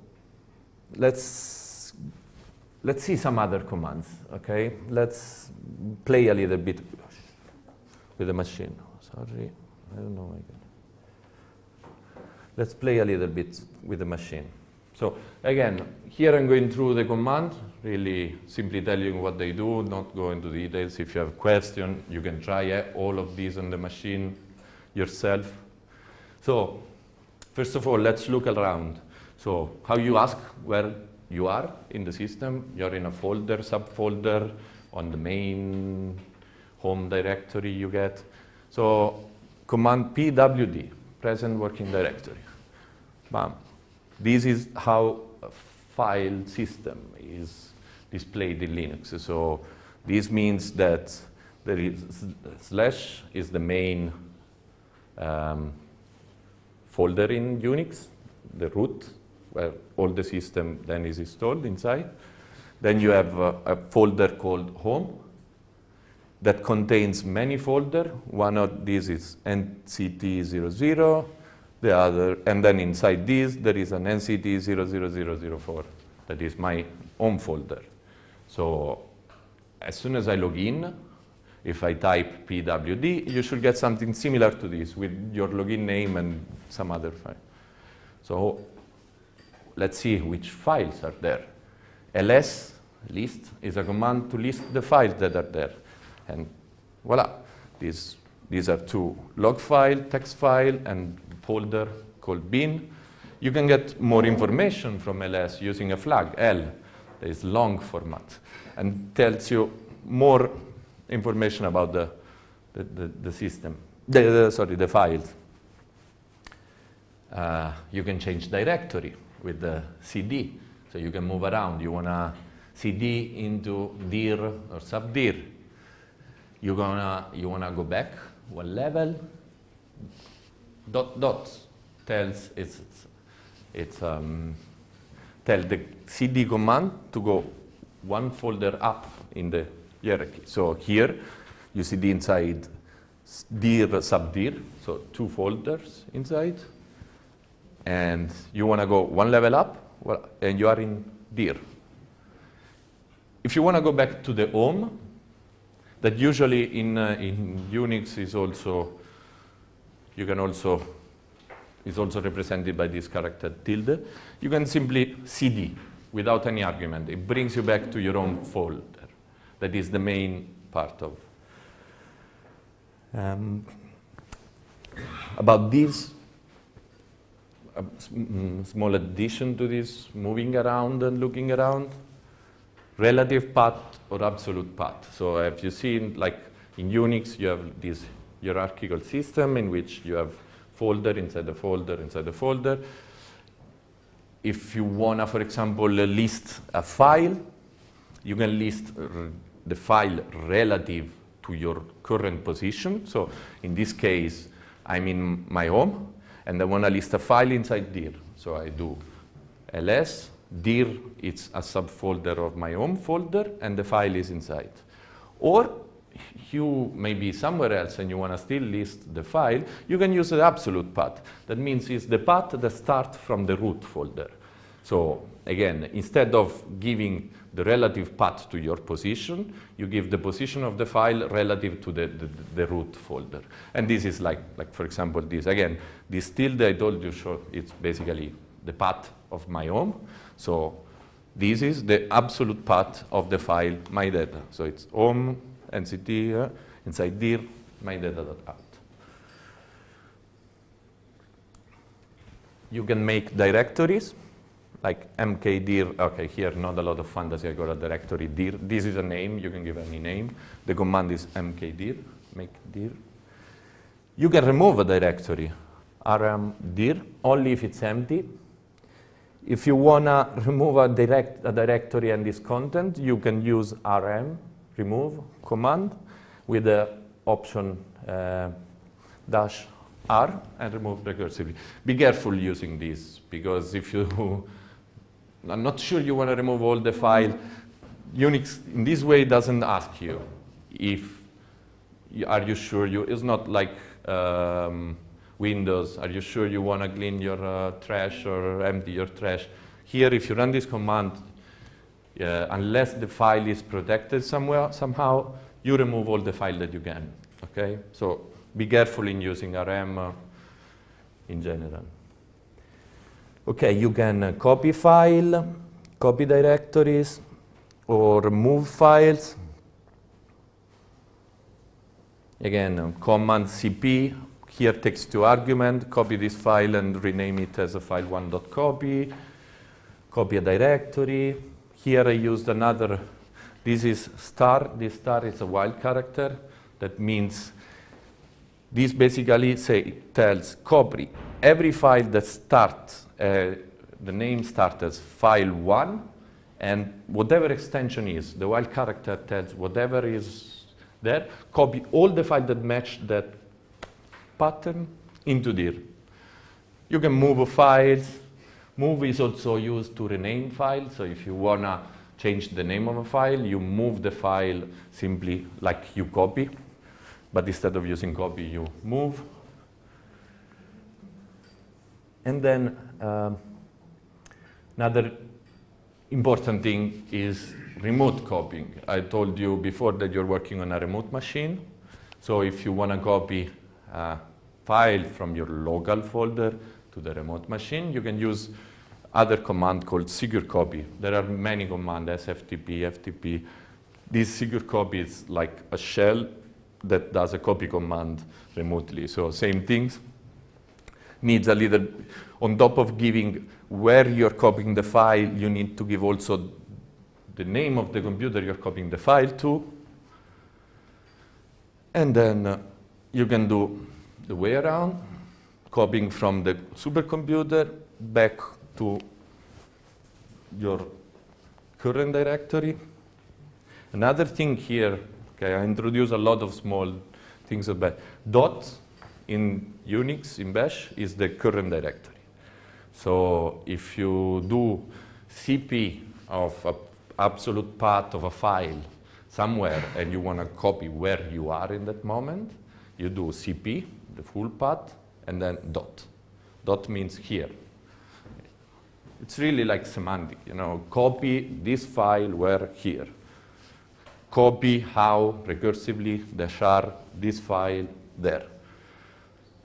let's, let's see some other commands, okay? Let's play a little bit with the machine. Sorry, I don't know. Let's play a little bit with the machine. So again, here I'm going through the command, really simply telling what they do, not go into details. If you have question, you can try eh, all of these on the machine yourself. So first of all, let's look around. So how you ask where you are in the system, you're in a folder, subfolder, on the main home directory you get. So command pwd, present working directory. Bam. This is how a file system is displayed in Linux. So this means that there is slash is the main um, folder in Unix, the root, where all the system then is installed inside. Then you have a, a folder called home that contains many folders. One of these is NCT00, the other, and then inside this there is an NCT00004 that is my home folder. So as soon as I log in, if I type pwd, you should get something similar to this with your login name and some other file. So let's see which files are there. ls list is a command to list the files that are there. And voila, these, these are two log file, text file, and folder called bin. You can get more information from ls using a flag, L, that is long format, and tells you more information about the, the, the, the system, the, the, sorry, the files. Uh, you can change directory with the cd, so you can move around. You want to cd into dir or subdir. You're gonna, you want to go back one level, dot dot tells it's, it's, it's um, tell the cd command to go one folder up in the hierarchy. So here you see the inside dir subdir, so two folders inside, and you want to go one level up, well, and you are in dir. If you want to go back to the home, that usually in, uh, in Unix is also, you can also, is also represented by this character tilde. You can simply cd without any argument. It brings you back to your own folder. That is the main part of. Um, about this, a small addition to this, moving around and looking around, relative path or absolute path. So if you see, like in Unix, you have this hierarchical system in which you have folder inside the folder inside the folder. If you wanna, for example, list a file, you can list uh, the file relative to your current position. So in this case, I'm in my home, and I want to list a file inside dir. So I do ls, dir, it's a subfolder of my home folder, and the file is inside. Or you may be somewhere else and you want to still list the file, you can use the absolute path. That means it's the path that starts from the root folder. So again, instead of giving the relative path to your position, you give the position of the file relative to the, the, the, root folder. And this is like, like, for example, this. Again, this tilde I told you, so it's basically the path of my home. So this is the absolute path of the file, my data. So it's home, nct, uh, inside dir, my data.out. You can make directories like mkdir, okay, here not a lot of fantasy, I got a directory dir. This is a name, you can give any name. The command is mkdir, make dir. You can remove a directory, rm dir, only if it's empty. If you wanna remove a, direct, a directory and this content, you can use rm remove command with the option uh, dash r and remove recursively. Be careful using this because if you I'm not sure you want to remove all the file. Unix in this way doesn't ask you if are you sure you it's not like um, Windows. Are you sure you want to clean your uh, trash or empty your trash? Here, if you run this command, uh, unless the file is protected somewhere somehow, you remove all the file that you can. Okay, so be careful in using RM uh, in general. Okay, you can uh, copy file, copy directories, or move files. Again, uh, command cp, here takes two argument, copy this file and rename it as a file1.copy, copy a directory. Here I used another, this is star, this star is a wild character. That means this basically say, tells copy every file that starts uh, the name starts as file one, and whatever extension is, the wild character tells whatever is there, copy all the files that match that pattern into dir. You can move files. Move is also used to rename files. So if you wanna change the name of a file, you move the file simply like you copy. But instead of using copy, you move. And then um, another important thing is remote copying. I told you before that you're working on a remote machine. So if you want to copy a file from your local folder to the remote machine, you can use other command called secure copy. There are many commands, SFTP, FTP. This secure copy is like a shell that does a copy command remotely. So same things. Needs a little, on top of giving where you're copying the file, you need to give also the name of the computer you're copying the file to. And then uh, you can do the way around, copying from the supercomputer back to your current directory. Another thing here, okay, I introduce a lot of small things about dot in Unix, in Bash, is the current directory. So if you do cp of an absolute path of a file somewhere and you want to copy where you are in that moment, you do cp, the full path, and then dot. Dot means here. It's really like semantic, you know, copy this file where here. Copy how recursively dash r this file there.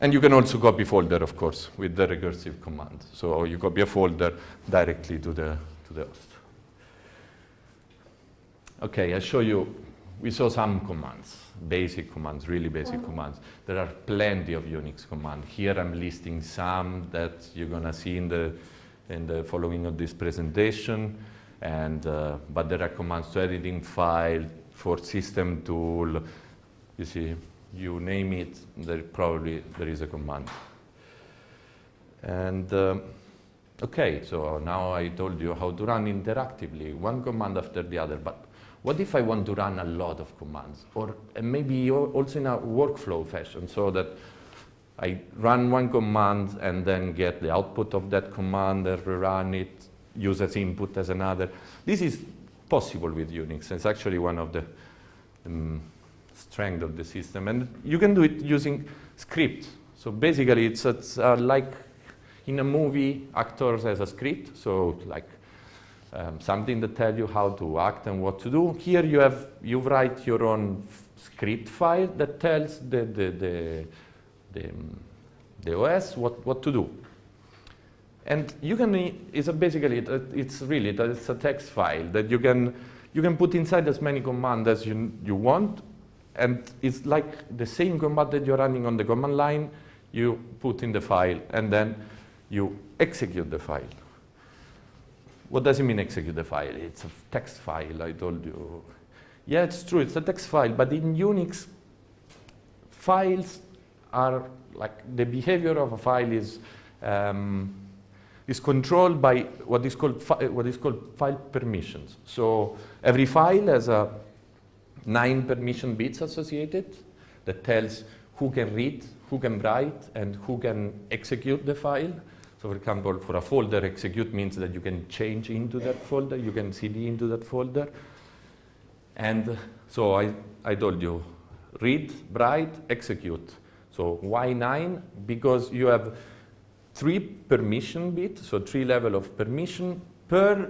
And you can also copy folder, of course, with the recursive command. So you copy a folder directly to the, to the host. Okay, I show you, we saw some commands, basic commands, really basic commands. There are plenty of Unix commands. Here I'm listing some that you're gonna see in the, in the following of this presentation. And, uh, but there are commands to editing file, for system tool, you see, you name it, there probably there is a command. And um, okay, so now I told you how to run interactively, one command after the other, but what if I want to run a lot of commands? Or maybe also in a workflow fashion, so that I run one command and then get the output of that command and rerun it, use as input as another. This is possible with Unix. It's actually one of the um, strength of the system. And you can do it using script. So basically, it's, it's uh, like in a movie, actors as a script. So like um, something that tells you how to act and what to do. Here you have you write your own script file that tells the the the, the, um, the OS what, what to do. And you can, it's basically, it's really, it's a text file that you can, you can put inside as many commands as you, you want and it's like the same command that you're running on the command line, you put in the file, and then you execute the file. What does it mean execute the file? It's a text file, I told you. Yeah, it's true, it's a text file, but in Unix, files are like the behavior of a file is um, is controlled by what is called what is called file permissions. So every file has a nine permission bits associated that tells who can read, who can write, and who can execute the file. So for example, for a folder, execute means that you can change into that folder, you can cd into that folder. And so I, I told you, read, write, execute. So why nine? Because you have three permission bits, so three level of permission per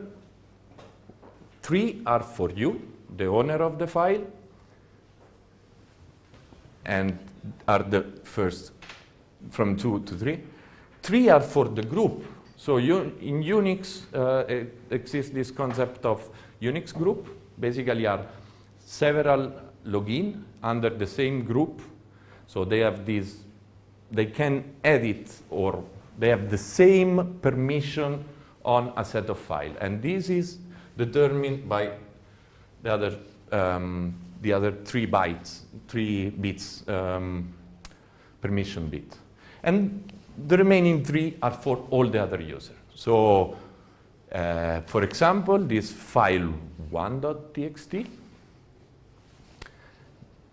three are for you, the owner of the file and are the first from two to three. Three are for the group. So you, in Unix uh, exists this concept of Unix group. Basically are several login under the same group. So they have these, they can edit or they have the same permission on a set of file. And this is determined by the other, um, the other three bytes, three bits um, permission bit. And the remaining three are for all the other users. So, uh, for example, this file 1.txt.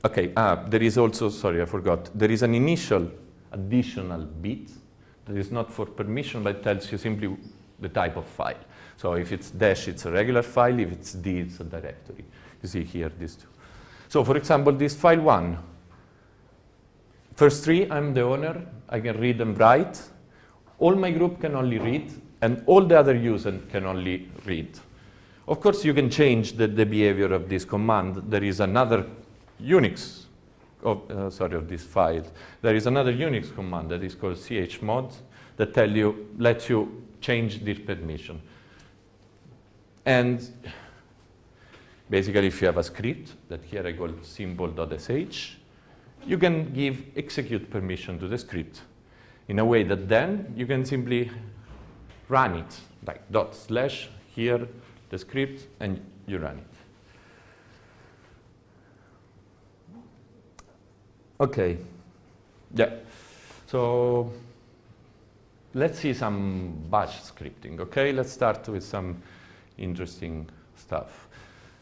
Okay, ah, there is also, sorry, I forgot, there is an initial additional bit that is not for permission, but tells you simply the type of file. So if it's dash, it's a regular file. If it's D, it's a directory. You see here these two. So for example, this file one, first three, I'm the owner. I can read and write. All my group can only read, and all the other users can only read. Of course, you can change the, the behavior of this command. There is another Unix, of, uh, sorry, of this file. There is another Unix command that is called chmod that tell you, lets you change this permission. And basically, if you have a script that here I call symbol.sh, you can give execute permission to the script in a way that then you can simply run it, like dot slash here, the script, and you run it. Okay, yeah, so let's see some batch scripting, okay? Let's start with some interesting stuff.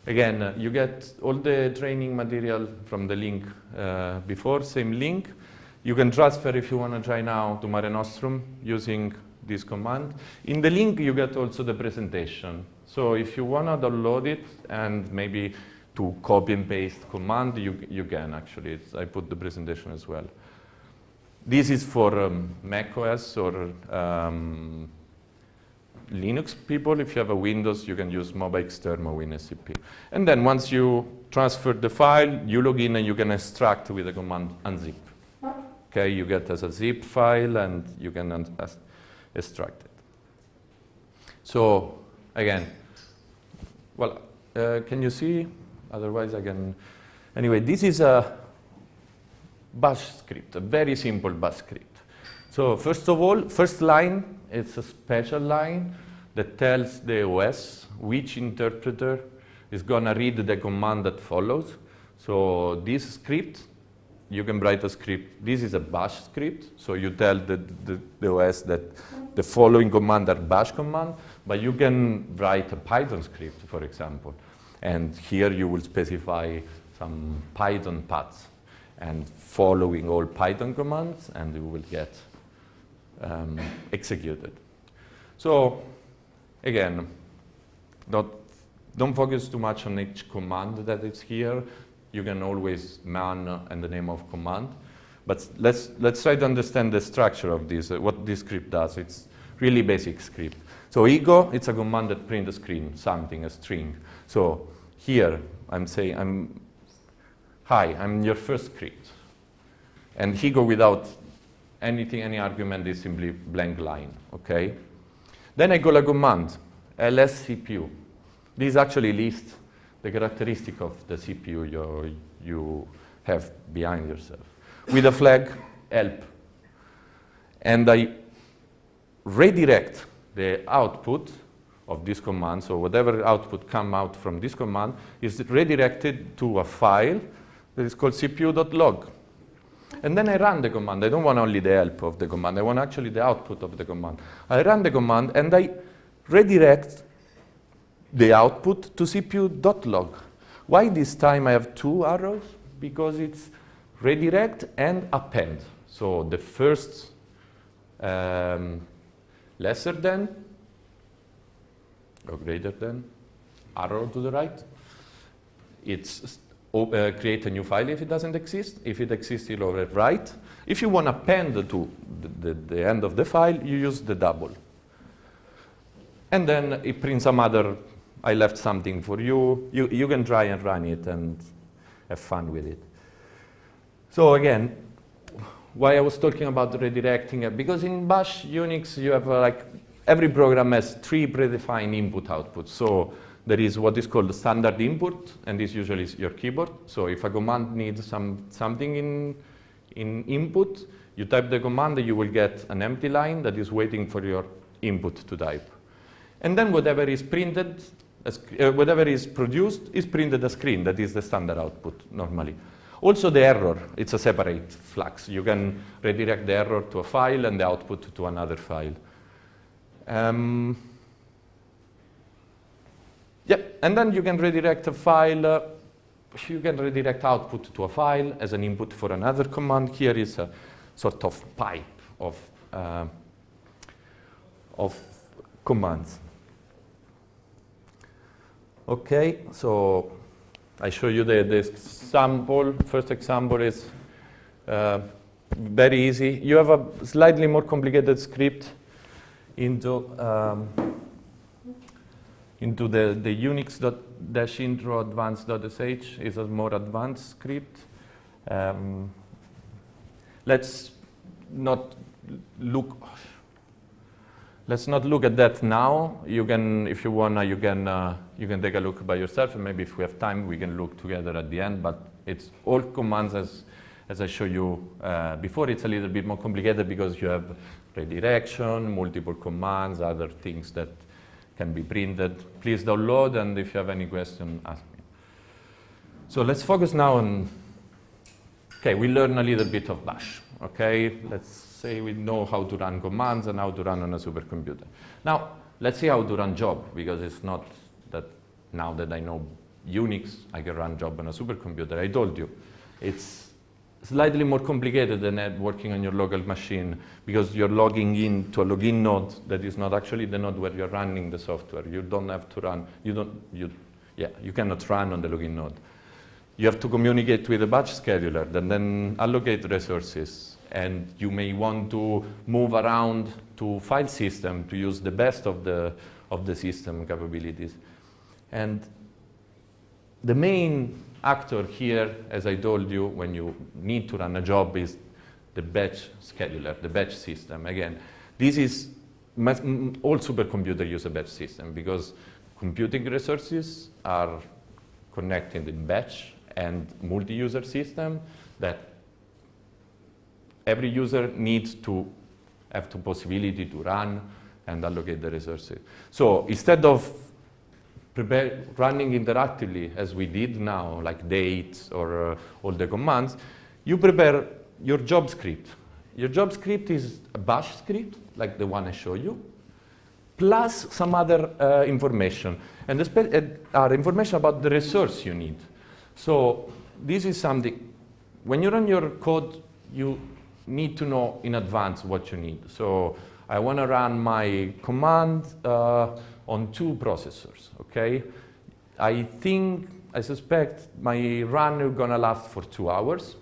Again, uh, you get all the training material from the link uh, before, same link. You can transfer if you want to try now to Mare Nostrum using this command. In the link, you get also the presentation. So if you want to download it and maybe to copy and paste command, you, you can actually. It's, I put the presentation as well. This is for um, Mac OS or um, Linux people. If you have a Windows, you can use MobaXterm or WinSCP. And then once you transfer the file, you log in and you can extract with the command unzip. Okay, you get as a zip file and you can extract it. So again, well, uh, can you see? Otherwise, I can. Anyway, this is a bash script, a very simple bash script. So first of all, first line, it's a special line that tells the OS which interpreter is going to read the command that follows. So this script, you can write a script. This is a bash script, so you tell the, the, the OS that the following command are bash command, but you can write a Python script, for example. And here you will specify some Python paths and following all Python commands, and you will get um, executed. So again, don't, don't focus too much on each command that is here. You can always man and the name of command. But let's, let's try to understand the structure of this, uh, what this script does. It's really basic script. So echo, it's a command that print a screen, something, a string. So here, I'm saying, I'm, hi, I'm your first script. And echo without anything, any argument is simply blank line, okay? Then I call a command, ls CPU. This actually lists the characteristic of the CPU you, you have behind yourself. With a flag, help. And I redirect the output of this command, so whatever output come out from this command is redirected to a file that is called cpu.log. And then I run the command. I don't want only the help of the command. I want actually the output of the command. I run the command and I redirect the output to cpu.log. Why this time I have two arrows? Because it's redirect and append. So the first um, lesser than or greater than arrow to the right. It's uh, create a new file if it doesn't exist. If it exists, you'll overwrite. If you want to append to the, the, the, end of the file, you use the double. And then it prints some other, I left something for you. you. You can try and run it and have fun with it. So again, why I was talking about redirecting, it, because in Bash Unix, you have uh, like, every program has three predefined input outputs. So there is what is called the standard input, and this usually is your keyboard. So if a command needs some, something in, in input, you type the command, and you will get an empty line that is waiting for your input to type. And then whatever is printed, uh, whatever is produced is printed as screen. That is the standard output normally. Also the error, it's a separate flux. You can redirect the error to a file and the output to another file. Um, yeah, and then you can redirect a file, uh, you can redirect output to a file as an input for another command. Here is a sort of pipe of, uh, of commands. Okay, so I show you the, the example. First example is uh, very easy. You have a slightly more complicated script into um, into the, the unix-intro advanced.sh is a more advanced script. Um, let's not look let's not look at that now. You can, if you wanna, you can uh, you can take a look by yourself, and maybe if we have time, we can look together at the end. But it's all commands as as I showed you uh, before. It's a little bit more complicated because you have redirection, multiple commands, other things that can be printed. Please download, and if you have any question, ask me. So let's focus now on. Okay, we learn a little bit of Bash. Okay, let's say we know how to run commands and how to run on a supercomputer. Now, let's see how to run job, because it's not that now that I know Unix, I can run job on a supercomputer. I told you, it's slightly more complicated than working on your local machine because you're logging in to a login node that is not actually the node where you're running the software. You don't have to run, you don't, you, yeah, you cannot run on the login node. You have to communicate with a batch scheduler and then allocate resources and you may want to move around to file system to use the best of the, of the system capabilities. And the main actor here, as I told you, when you need to run a job is the batch scheduler, the batch system. Again, this is, all supercomputer use a batch system because computing resources are connected in batch and multi-user system that every user needs to have the possibility to run and allocate the resources. So instead of prepare, running interactively as we did now, like dates or uh, all the commands, you prepare your job script. Your job script is a bash script, like the one I show you, plus some other uh, information. And the uh, information about the resource you need. So this is something, when you run your code, you need to know in advance what you need. So I want to run my command uh, on two processors, okay? I think, I suspect my run is to last for two hours.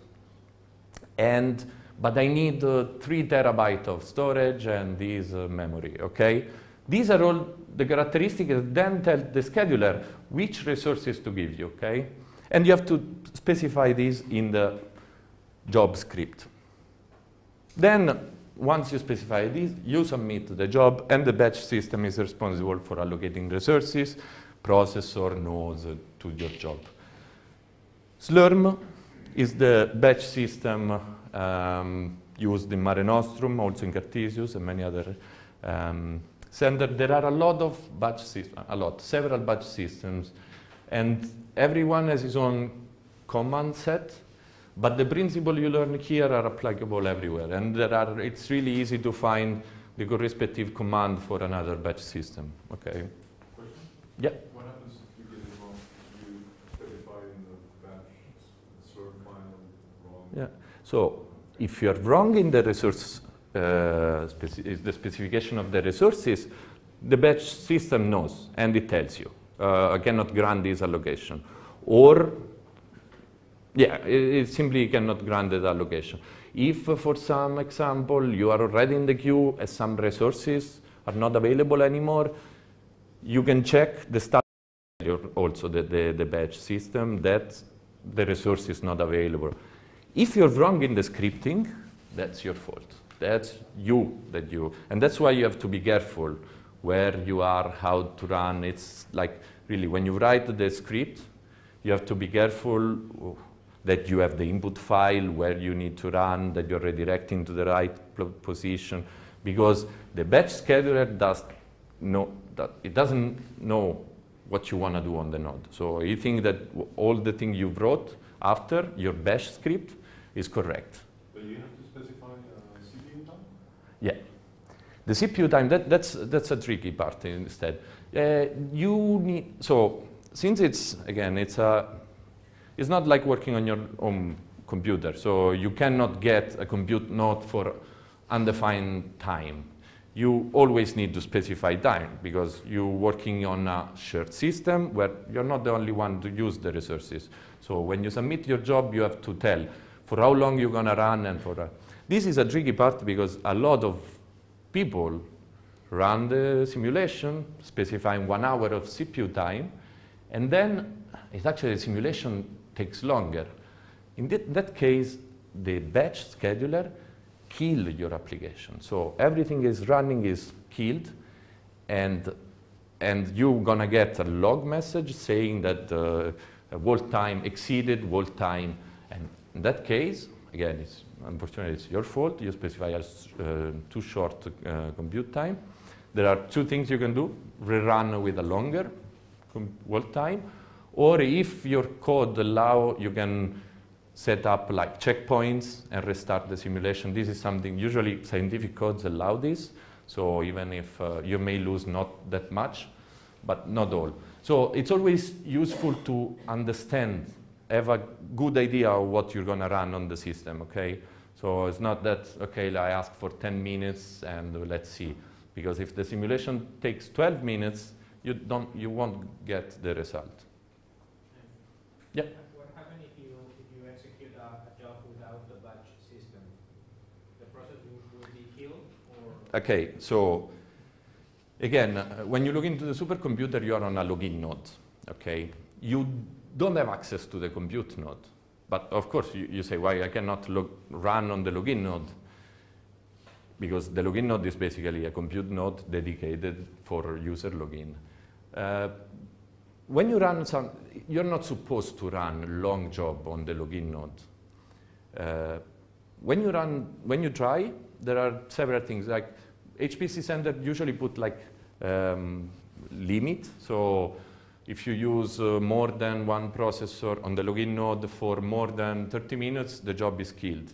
And, but I need uh, three terabyte of storage and this uh, memory, okay? These are all the characteristics that then tell the scheduler which resources to give you, okay? And you have to specify these in the job script. Then, once you specify this, you submit the job, and the batch system is responsible for allocating resources, processor, nodes to your job. Slurm is the batch system um, used in Mare Nostrum, also in Cartesius and many other um, centers. There are a lot of batch systems, a lot, several batch systems, and everyone has his own command set but the principles you learn here are applicable everywhere. And there are, it's really easy to find the correspective command for another batch system. Okay. Question? Yeah. What happens if you get it wrong? You specify in the batch sort file wrong? Yeah. So if you're wrong in the resource, uh, speci the specification of the resources, the batch system knows and it tells you. Uh, I cannot grant this allocation. Or yeah, it, it, simply cannot grant the allocation. If, uh, for some example, you are already in the queue and some resources are not available anymore, you can check the status also the, the, the batch system that the resource is not available. If you're wrong in the scripting, that's your fault. That's you that you, and that's why you have to be careful where you are, how to run. It's like really when you write the script, you have to be careful that you have the input file where you need to run, that you're redirecting to the right position, because the batch scheduler does know that it doesn't know what you want to do on the node. So you think that all the thing you wrote after your bash script is correct. But you have to specify uh, CPU time? Yeah. The CPU time, that, that's, that's a tricky part instead. Uh, you need, so since it's, again, it's a it's not like working on your own computer. So you cannot get a compute node for undefined time. You always need to specify time because you're working on a shared system where you're not the only one to use the resources. So when you submit your job, you have to tell for how long you're going to run and for... A, this is a tricky part because a lot of people run the simulation, specifying one hour of CPU time, and then it's actually a simulation takes longer. In that, that case, the batch scheduler kill your application. So everything is running is killed, and and you're gonna get a log message saying that uh, wait time exceeded wait time. And in that case, again, it's unfortunately it's your fault. You specify as uh, too short uh, compute time. There are two things you can do: rerun with a longer wait time, or if your code allow, you can set up like checkpoints and restart the simulation. This is something usually scientific codes allow this. So even if uh, you may lose not that much, but not all. So it's always useful to understand, have a good idea of what you're going to run on the system, okay? So it's not that, okay, I ask for 10 minutes and let's see. Because if the simulation takes 12 minutes, you, don't, you won't get the result. Yeah. What happens if you, if you execute a, a job without the batch system? The process will, be killed or? Okay, so again, uh, when you look into the supercomputer, you are on a login node, okay? You don't have access to the compute node. But of course, you, you say, why I cannot run on the login node? Because the login node is basically a compute node dedicated for user login. Uh, when you run some, you're not supposed to run a long job on the login node. Uh, when you run, when you try, there are several things like HPC Center usually put like um, limit. So if you use uh, more than one processor on the login node for more than 30 minutes, the job is killed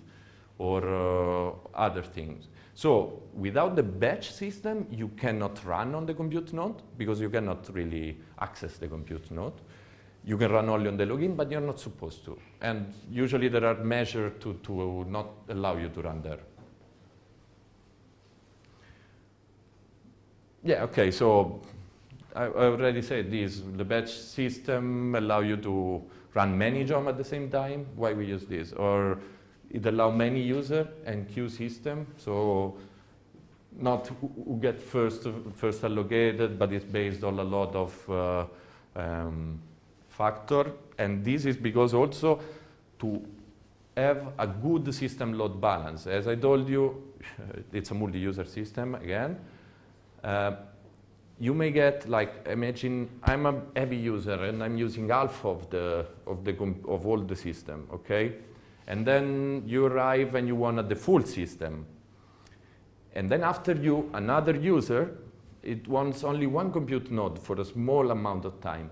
or uh, other things. So without the batch system, you cannot run on the compute node because you cannot really access the compute node. You can run only on the login, but you're not supposed to. And usually there are measures to, to not allow you to run there. Yeah, okay, so I, I already said this. The batch system allow you to run many jobs at the same time. Why we use this? Or it allow many user and queue system. So not who, who get first first allocated, but it's based on a lot of uh, um, factor. And this is because also to have a good system load balance. As I told you, it's a multi-user system again. Uh, you may get like imagine I'm a heavy user and I'm using half of the of the of all the system, okay? And then you arrive and you want the full system. And then after you, another user, it wants only one compute node for a small amount of time.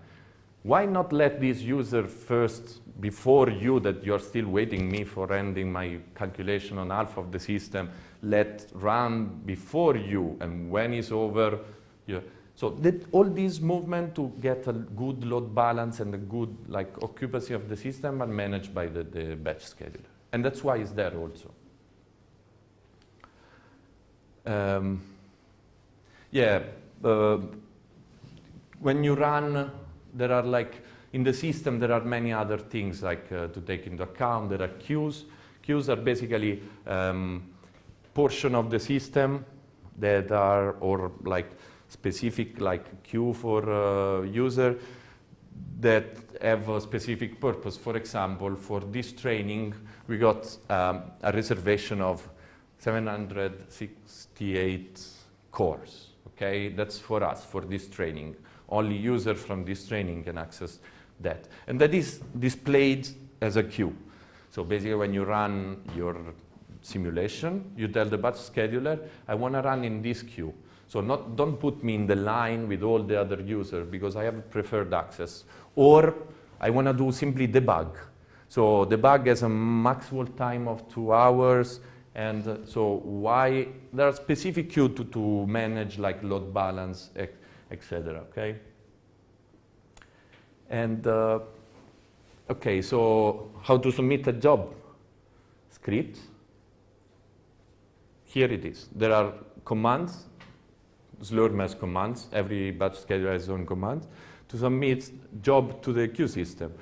Why not let this user first, before you, that you're still waiting me for ending my calculation on half of the system, let run before you, and when it's over, you, so that all these movement to get a good load balance and a good like occupancy of the system are managed by the, the batch scheduler. And that's why it's there also. Um, yeah, uh, when you run, there are like, in the system there are many other things like uh, to take into account. There are queues. Queues are basically um, portion of the system that are, or like specific like queue for uh, user that have a specific purpose. For example, for this training, we got um, a reservation of 768 cores. Okay, that's for us for this training. Only user from this training can access that, and that is displayed as a queue. So basically, when you run your simulation, you tell the batch scheduler, I want to run in this queue. So not, don't put me in the line with all the other users because I have preferred access. Or I want to do simply debug. So debug has a maximal time of two hours. And uh, so why, there are specific queue to, to manage like load balance, etc. okay? And uh, okay, so how to submit a job script? Here it is. There are commands slurm has commands. Every batch scheduler has its own command to submit job to the queue system.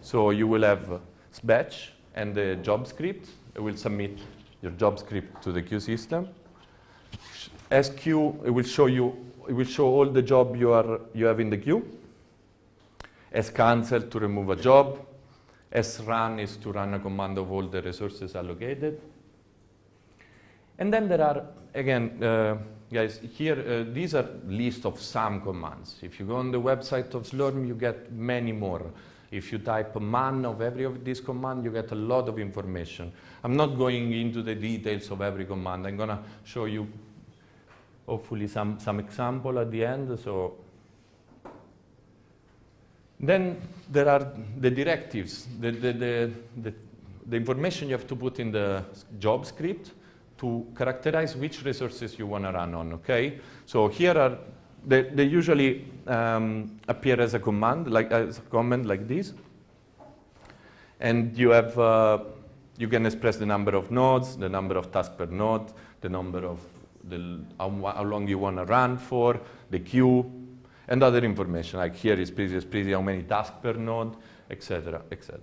So you will have batch and the job script. It will submit your job script to the queue system. squeue, it will show you, it will show all the job you, are, you have in the queue. scancel to remove a job. srun is to run a command of all the resources allocated. And then there are, again, uh, guys, here, uh, these are list of some commands. If you go on the website of Slurm, you get many more. If you type man of every of these commands, you get a lot of information. I'm not going into the details of every command. I'm going to show you, hopefully, some, some example at the end. So then there are the directives, the, the, the, the, the information you have to put in the job script to characterize which resources you want to run on, okay? So here are, they, they usually um, appear as a command, like as a comment like this. And you have, uh, you can express the number of nodes, the number of tasks per node, the number of, the, how, how long you want to run for, the queue, and other information, like here is pretty, pretty how many tasks per node, etc., etc.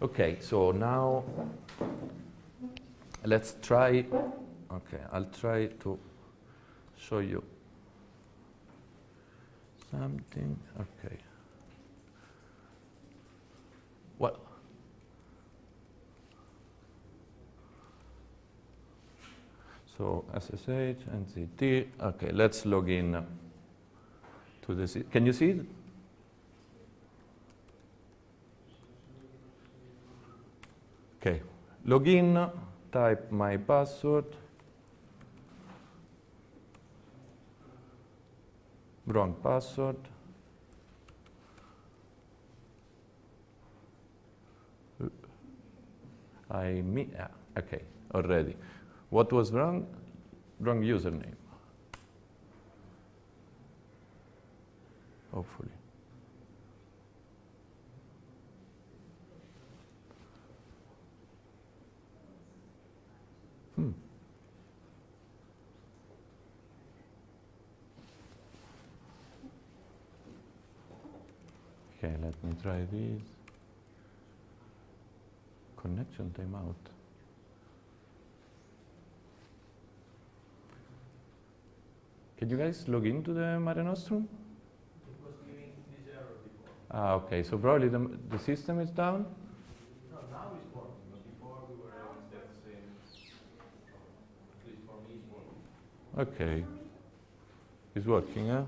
Okay, so now let's try, okay, I'll try to show you something, okay. Well, so SSH, NCT, okay, let's log in to this. Can you see it? Okay, login, type my password. Wrong password. I me ah, okay already. What was wrong? Wrong username. Hopefully. Okay, let me try this. Connection timeout. Can you guys log into the Mare Nostrum? It was giving this error before. Ah, okay, so probably the, the system is down. No, now it's working, but before we were having that same, at least for me it's working. Okay. It's working, huh?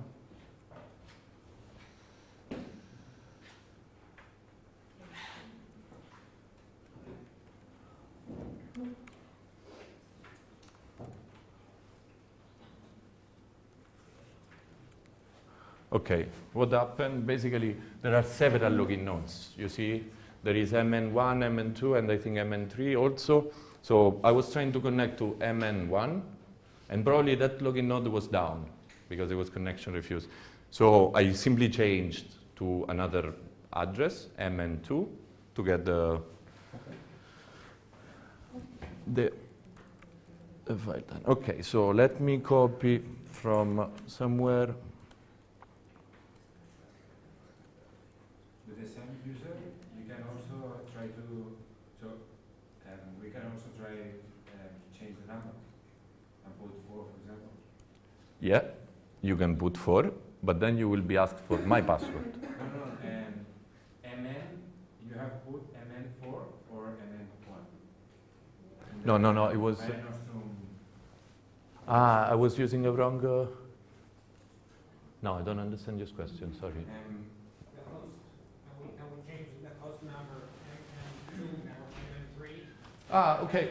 Okay, what happened? Basically, there are several login nodes. You see, there is MN1, MN2, and I think MN3 also. So I was trying to connect to MN1, and probably that login node was down because it was connection refused. So I simply changed to another address, MN2, to get the, the, the file done. Okay, so let me copy from somewhere. With the same user, you can also try to, so um, we can also try um, to change the number and put four, for example. Yeah, you can put four, but then you will be asked for my password. No, no, um, MN, you have put MN4 or MN1. No, no, no, it was. Ah, I was using a wrong. Uh, no, I don't understand your question. Sorry. um, The host, and we, and we changed the host number, M, two, now M three. Ah, okay.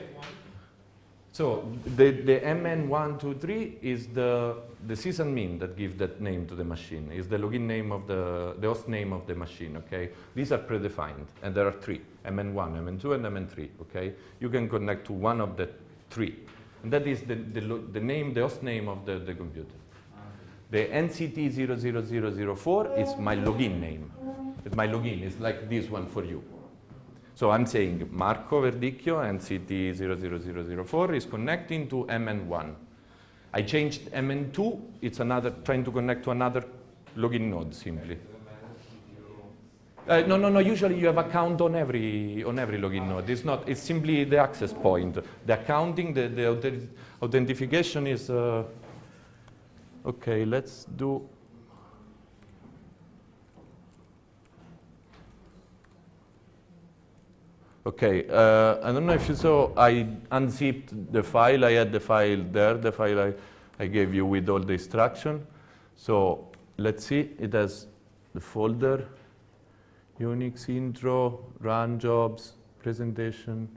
So the, the MN123 is the, the sysadmin that gives that name to the machine. Is the login name of the, the host name of the machine, okay? These are predefined, and there are three, MN1, MN2, and MN3, okay? You can connect to one of the three. And that is the, the, the name, the host name of the, the computer. The NCT00004 is my login name. It's my login, it's like this one for you. So I'm saying Marco Verdicchio NCT00004 is connecting to MN1. I changed MN2, it's another, trying to connect to another login node simply. Uh, no, no, no. Usually you have account on every on every login node. It's not. It's simply the access point. The accounting, the the authentication is. Uh, okay, let's do. Okay, uh, I don't know if you saw. I unzipped the file. I had the file there. The file I, I gave you with all the instruction. So let's see. It has the folder. Unix intro, run jobs, presentation.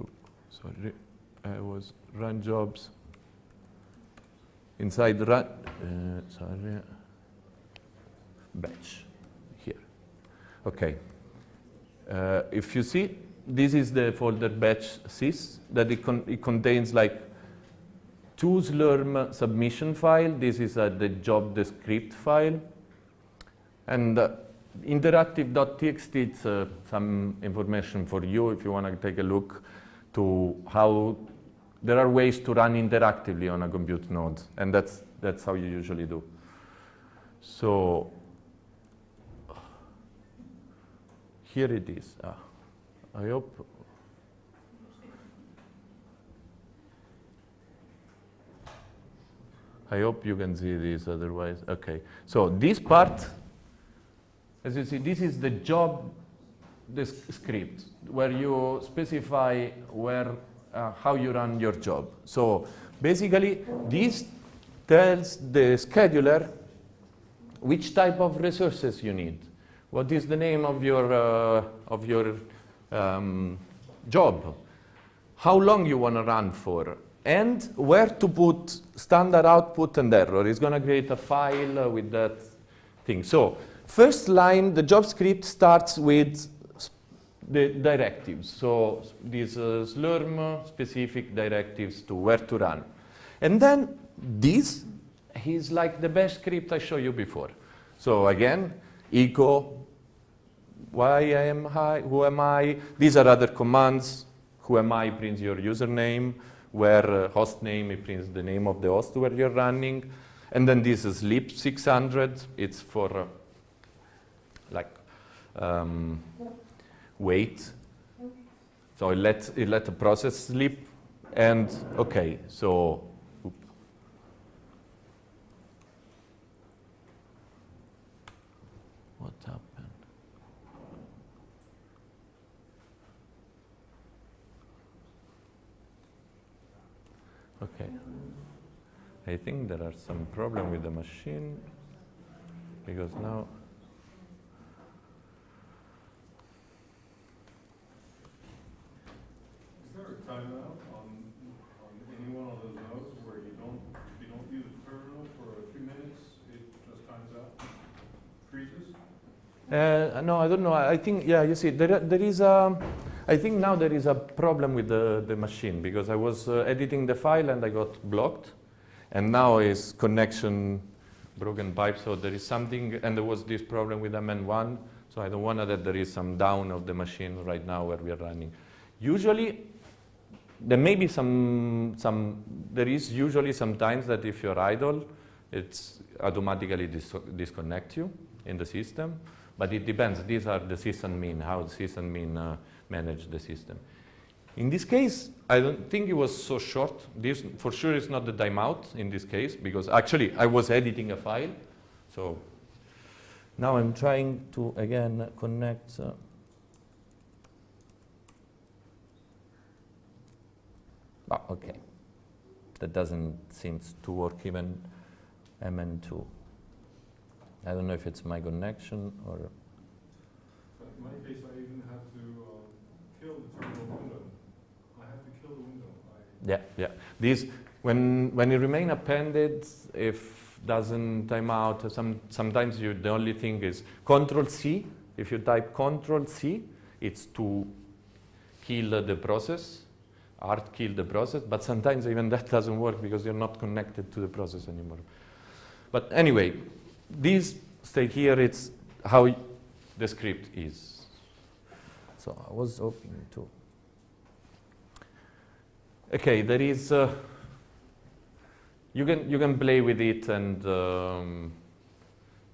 Oop, Sorry, I was run jobs. Inside run, uh, sorry, batch here. Okay. Uh, if you see, this is the folder batch sys that it, con it contains like two Slurm submission file. This is uh, the job script file. And uh, interactive.txt, it's uh, some information for you if you want to take a look to how there are ways to run interactively on a compute node. And that's, that's how you usually do. So here it is. Ah, I hope I hope you can see this otherwise. Okay. So this part, as you see, this is the job this script where you specify where uh, how you run your job. So basically this tells the scheduler which type of resources you need. What is the name of your uh, of your um, job? How long you want to run for? and where to put standard output and error. It's going to create a file with that thing. So first line, the job script starts with the directives. So these uh, Slurm specific directives to where to run. And then this is like the bash script I showed you before. So again, echo, why am I, who am I? These are other commands. Who am I prints your username where uh, host name it prints the name of the host where you're running. And then this is sleep 600. It's for uh, like um, wait. So it let, it let the process sleep. And okay, so oop. what happened? Okay. I think there are some problem with the machine because now Is there a timeout on, on any one of those nodes where you don't, if you don't use the terminal for a few minutes, it just times out, freezes? Uh, no, I don't know. I think, yeah, you see, there, there is a, I think now there is a problem with the, the machine because I was uh, editing the file and I got blocked. And now is connection broken pipe, so there is something, and there was this problem with MN1, so I don't want that there is some down of the machine right now where we are running. Usually, there may be some, some, there is usually sometimes that if you're idle, it's automatically dis disconnect you in the system. But it depends. These are the system mean, how the sysadmin uh, manage the system. In this case, I don't think it was so short. This, for sure, is not the timeout in this case, because actually I was editing a file. So now I'm trying to, again, connect. Uh, oh, okay. That doesn't seem to work even MN2. I don't know if it's my connection or. But in my case, I even had to um, kill the terminal window. I had to kill the window. I, Yeah, yeah. These, when, when you remain appended, if doesn't time out, some, sometimes you, the only thing is Control C. If you type Control C, it's to kill the process, hard kill the process, but sometimes even that doesn't work because you're not connected to the process anymore. But anyway, this stay here, it's how the script is. So I was hoping to. Okay, there is uh, you can you can play with it and um,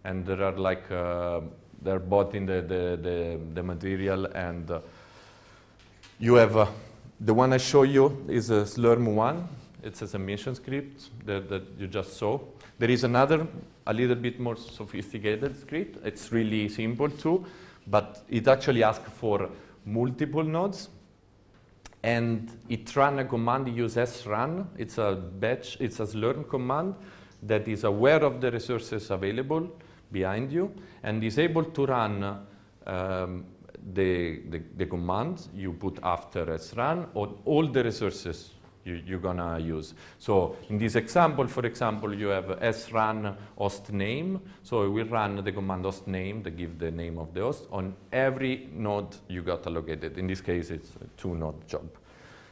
and there are like uh, they're bought in the the, the, the material and uh, you have uh, the one I show you is a Slurm one. It's a submission script that, that you just saw. There is another a little bit more sophisticated script. It's really simple too, but it actually asks for multiple nodes and it run a command, uses srun. It's a batch, it's a slurm command that is aware of the resources available behind you and is able to run um, the, the, the command you put after srun on all the resources you, you're gonna use. So in this example, for example, you have srun host name. So we run the command host name to give the name of the host on every node you got allocated. In this case, it's a two node job.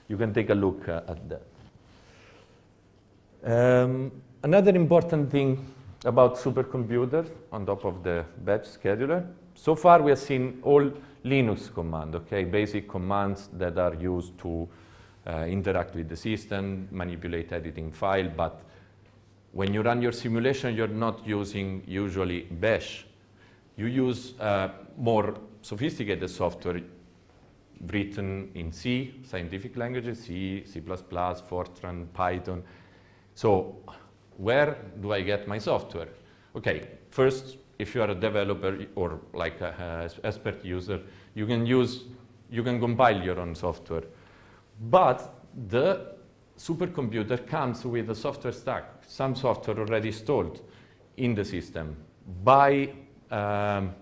You can take a look uh, at that. Um, another important thing about supercomputers on top of the batch scheduler. So far we have seen all Linux commands, okay, basic commands that are used to interact with the system, manipulate editing file, but when you run your simulation, you're not using usually bash. You use uh, more sophisticated software written in C, scientific languages, C, C++, Fortran, Python. So where do I get my software? Okay, first, if you are a developer or like an expert user, you can use, you can compile your own software. But the supercomputer comes with a software stack, some software already installed in the system by, um,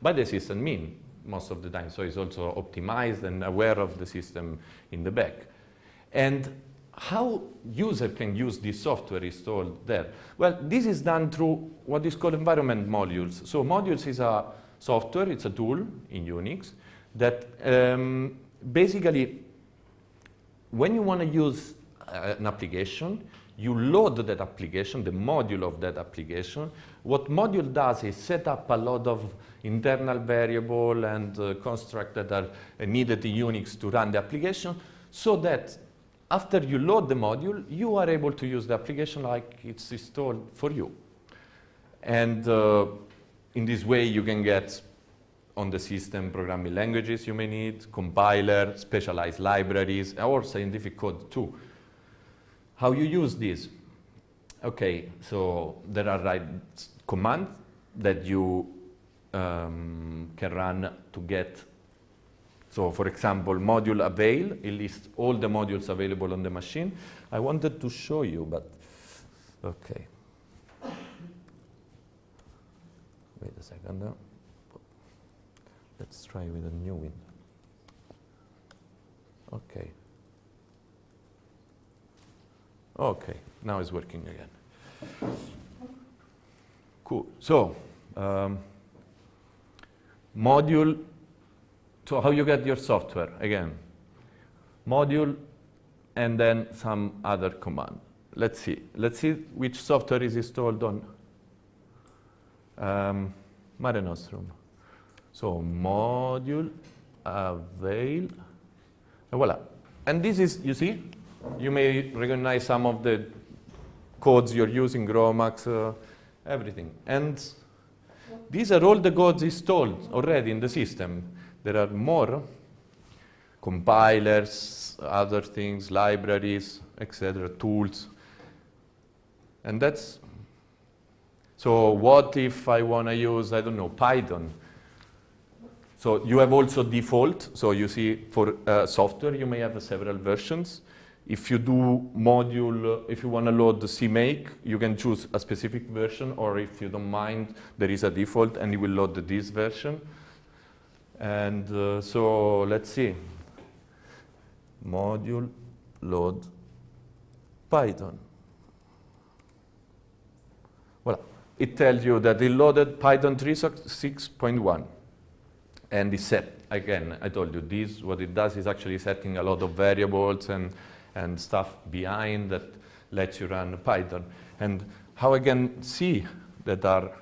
by the system admin most of the time. So it's also optimized and aware of the system in the back. And how user can use this software installed there? Well, this is done through what is called environment modules. So modules is a software, it's a tool in Unix that um, basically when you want to use uh, an application, you load that application, the module of that application. What module does is set up a lot of internal variable and uh, construct that are needed in Unix to run the application so that after you load the module, you are able to use the application like it's installed for you. And uh, in this way, you can get on the system programming languages you may need, compiler, specialized libraries, or scientific code too. How you use this? Okay, so there are right commands that you um, can run to get, so for example, module avail, it lists all the modules available on the machine. I wanted to show you, but okay. Wait a second. Let's try with a new window. Okay. Okay, now it's working again. Cool. So, um, module, so how you get your software, again. Module and then some other command. Let's see. Let's see which software is installed on um, Mare Nostrum. So module avail, and voila. And this is, you see, you may recognize some of the codes you're using, GROMACS, uh, everything. And these are all the codes installed already in the system. There are more compilers, other things, libraries, etc., tools. And that's, so what if I want to use, I don't know, Python? So you have also default. So you see for uh, software, you may have several versions. If you do module, uh, if you want to load the CMake, you can choose a specific version, or if you don't mind, there is a default, and it will load this version. And uh, so let's see. Module load Python. Well, it tells you that it loaded Python 3.6.1 and it's set, again, I told you this, what it does is actually setting a lot of variables and, and stuff behind that lets you run Python. And how I can see that are,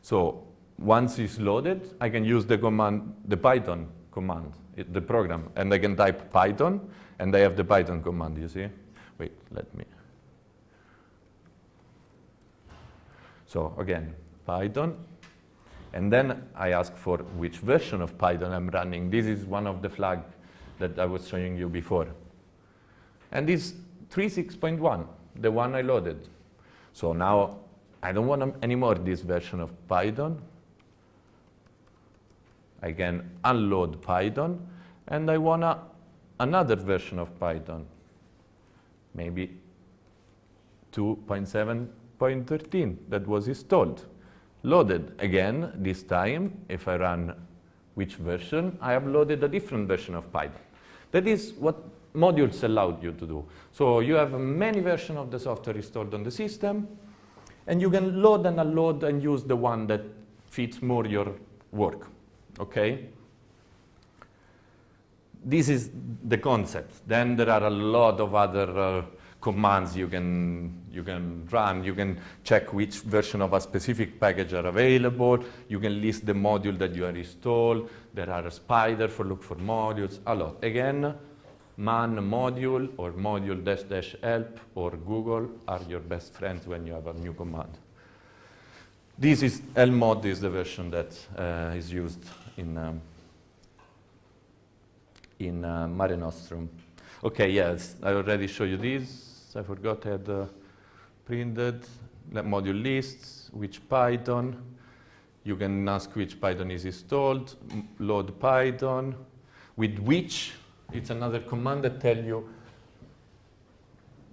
so once it's loaded, I can use the command, the Python command, it, the program, and I can type Python, and I have the Python command, you see? Wait, let me. So again, Python. And then I ask for which version of Python I'm running. This is one of the flags that I was showing you before. And this 3.6.1, the one I loaded. So now I don't want anymore this version of Python. I can unload Python, and I want another version of Python, maybe 2.7.13 that was installed. Loaded again, this time, if I run which version, I have loaded a different version of Python. That is what modules allowed you to do. So you have many versions of the software installed on the system, and you can load and unload and use the one that fits more your work, okay? This is the concept. Then there are a lot of other uh, commands you can, you can run. You can check which version of a specific package are available. You can list the module that you are installed. There are a spider for look for modules, a lot. Again, man module or module dash dash help or Google are your best friends when you have a new command. This is lmod is the version that uh, is used in um, in uh, Marenostrum. Okay, yes, I already showed you this. I forgot I had uh, printed module lists, which Python. You can ask which Python is installed, load Python, with which it's another command that tells you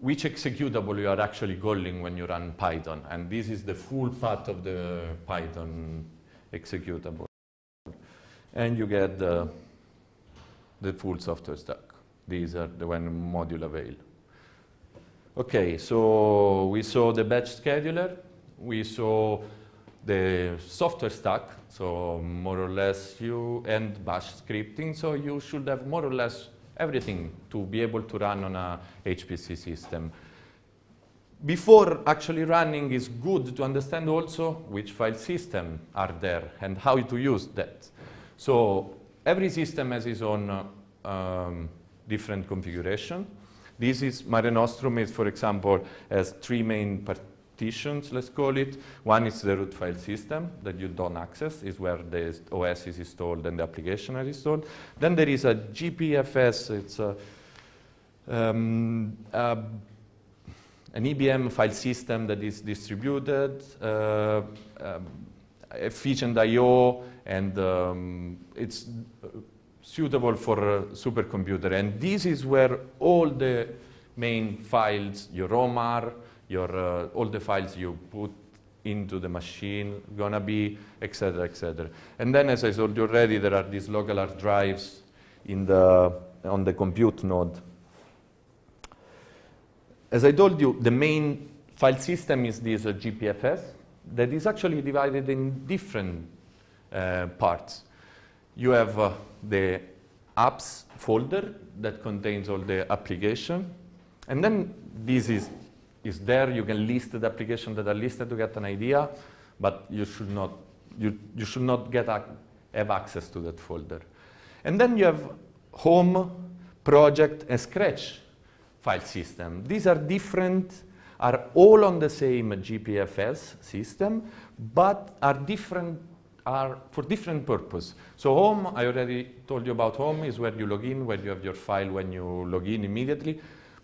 which executable you are actually calling when you run Python. And this is the full path of the Python executable. And you get the, the full software stack. These are the one module avail. Okay, so we saw the batch scheduler. We saw the software stack, so more or less you, and bash scripting, so you should have more or less everything to be able to run on a HPC system. Before actually running it's good to understand also which file system are there and how to use that. So every system has its own uh, um, different configuration. This is Marenostrum is, for example, has three main partitions, let's call it. One is the root file system that you don't access, is where the OS is installed and the application is installed. Then there is a GPFS, it's a, um, a, an IBM file system that is distributed, uh, um, efficient I.O., and um, it's suitable for a supercomputer. And this is where all the main files, your your, uh, all the files you put into the machine gonna be, etc., etc. And then, as I told you already, there are these local hard drives in the, on the compute node. As I told you, the main file system is this uh, GPFS that is actually divided in different uh, parts. You have uh, the apps folder that contains all the application, and then this is is there. You can list the applications that are listed to get an idea, but you should not, you, you should not get have access to that folder. And then you have home, project, and scratch file system. These are different, are all on the same GPFS system, but are different are for different purpose. So home, I already told you about home, is where you log in, where you have your file when you log in immediately.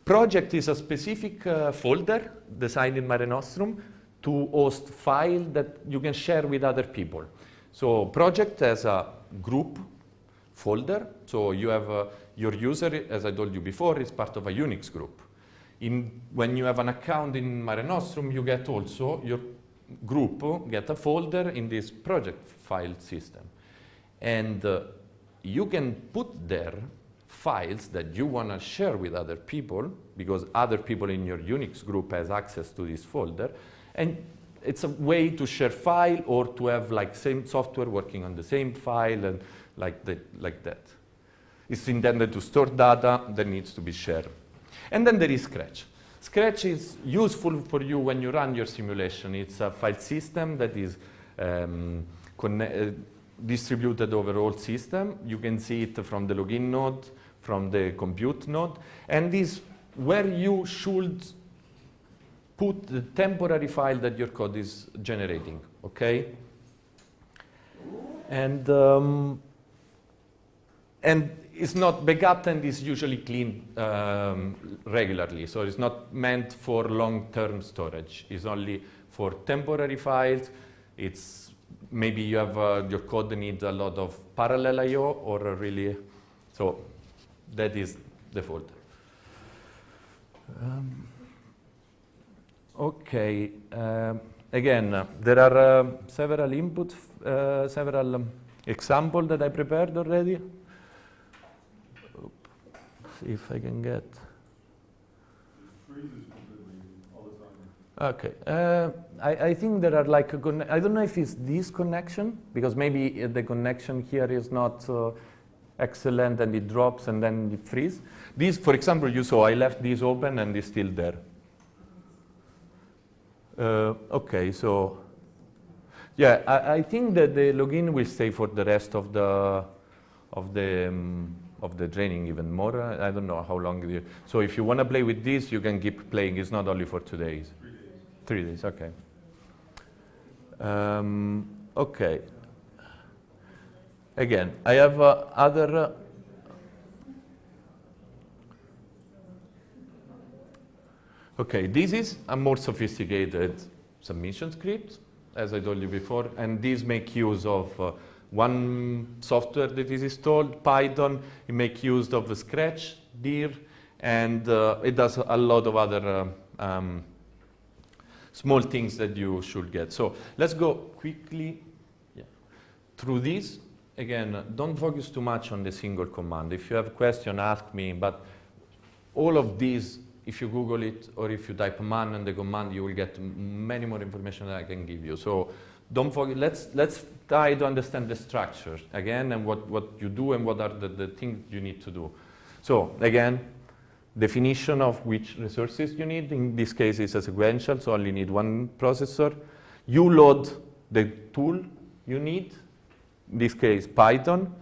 Project is a specific uh, folder designed in Marenostrum to host file that you can share with other people. So project has a group folder. So you have uh, your user, as I told you before, is part of a Unix group. In, when you have an account in Marenostrum, you get also your group get a folder in this project file system. And uh, you can put there files that you want to share with other people because other people in your Unix group has access to this folder. And it's a way to share file or to have like same software working on the same file and like, like that. It's intended to store data that needs to be shared. And then there is Scratch. Scratch is useful for you when you run your simulation. It's a file system that is um, uh, distributed over all system. You can see it from the login node from the compute node, and is where you should put the temporary file that your code is generating, okay? And, um, and it's not, Begatten is usually cleaned um, regularly, so it's not meant for long-term storage. It's only for temporary files. It's maybe you have, uh, your code needs a lot of parallel I.O. or really, so that is the folder. Um, okay, um, again, uh, there are uh, several inputs, several um, examples that I prepared already. If I can get. Okay, uh, I, I think there are like, I don't know if it's this connection, because maybe the connection here is not excellent and it drops and then it freezes. This, for example, you saw I left this open and it's still there. Uh, okay, so yeah, I, I think that the login will stay for the rest of the of the um, of the training even more. I I don't know how long. You, so if you want to play with this, you can keep playing. It's not only for two days. Three days. Three days, okay. Um, okay. Again, I have uh, other. Uh, okay, this is a more sophisticated submission script, as I told you before, and these make use of uh, one software that is installed, Python. It make use of the Scratch, Dir, and uh, it does a lot of other uh, um, small things that you should get. So let's go quickly yeah, through this. Again, uh, don't focus too much on the single command. If you have a question, ask me, but all of these, if you Google it or if you type man and the command, you will get many more information that I can give you. So don't forget, let's, let's try to understand the structure again and what, what you do and what are the, the things you need to do. So again, definition of which resources you need. In this case, it's a sequential, so only need one processor. You load the tool you need, in this case, Python.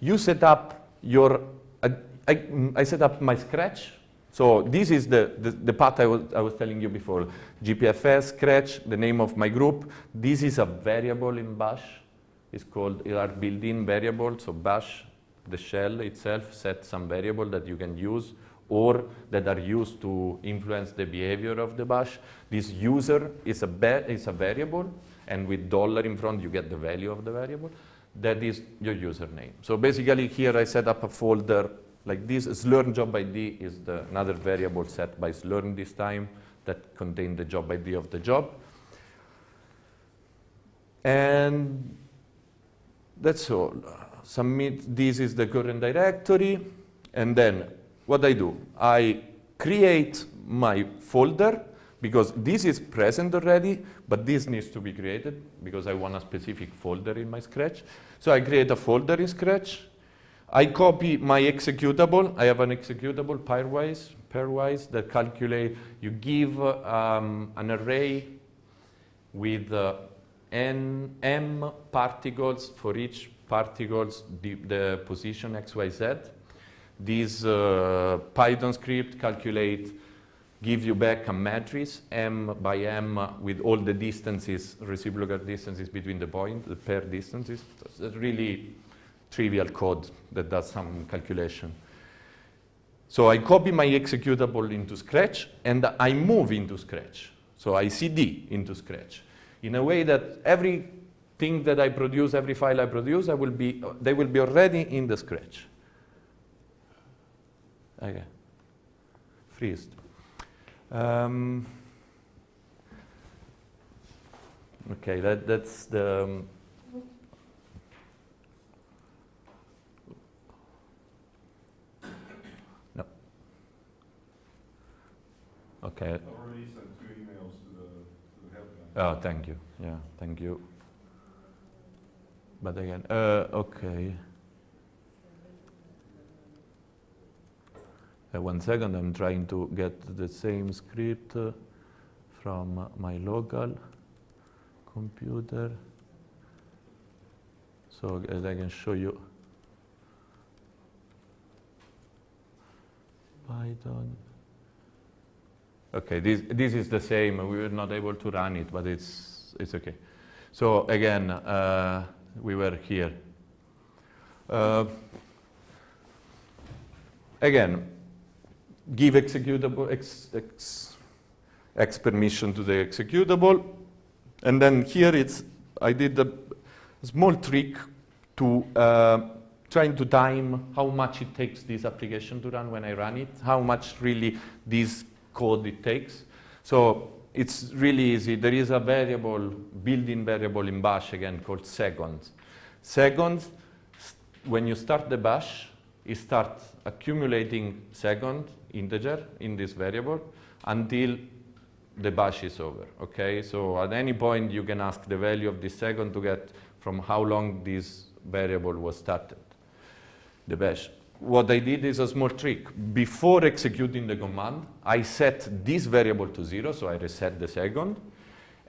You set up your, I, I, I set up my Scratch. So this is the, the, the path I was, I was telling you before. GPFS, Scratch, the name of my group. This is a variable in Bash. It's called our built-in variable. So Bash, the shell itself, sets some variable that you can use or that are used to influence the behavior of the bash. This user is a, is a variable, and with dollar in front, you get the value of the variable. That is your username. So basically, here I set up a folder like this. Slurm job ID is the, another variable set by Slurm this time that contain the job ID of the job. And that's all. Submit, this is the current directory, and then what I do, I create my folder because this is present already, but this needs to be created because I want a specific folder in my Scratch. So I create a folder in Scratch. I copy my executable. I have an executable pairwise, pairwise that calculate, you give um, an array with uh, n, m particles for each particles, the, the position x, y, z this uh, Python script calculate, give you back a matrix m by m with all the distances, reciprocal distances between the point, the pair distances. A really trivial code that does some calculation. So I copy my executable into Scratch and I move into Scratch. So I CD into Scratch in a way that every thing that I produce, every file I produce, I will be, they will be already in the Scratch. Okay. Freeze. Um, okay, that, that's the. Um, Okay. I've already sent two emails to the, to the helpline. Oh, thank you. Yeah, thank you. But again, uh, okay. Uh, one second, I'm trying to get the same script uh, from my local computer so that I can show you Python. Okay, this, this is the same. We were not able to run it, but it's, it's okay. So again, uh, we were here. Uh, again, give executable x, x, x permission to the executable. And then here it's, I did a small trick to uh, trying to time how much it takes this application to run when I run it, how much really this code it takes. So it's really easy. There is a variable, built-in variable in bash again called seconds. Seconds, when you start the bash, it starts accumulating second integer in this variable until the bash is over, okay? So at any point you can ask the value of this second to get from how long this variable was started, the bash. What I did is a small trick. Before executing the command, I set this variable to zero, so I reset the second,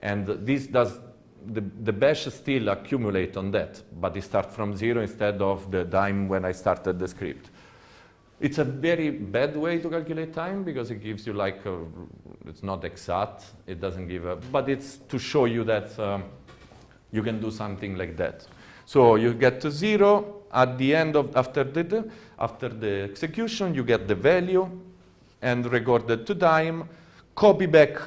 and this does, the, the bash still accumulate on that, but it starts from zero instead of the time when I started the script. It's a very bad way to calculate time because it gives you like, a, it's not exact, it doesn't give a, but it's to show you that um, you can do something like that. So you get to zero, at the end of, after the, after the execution, you get the value and record it to time, copy back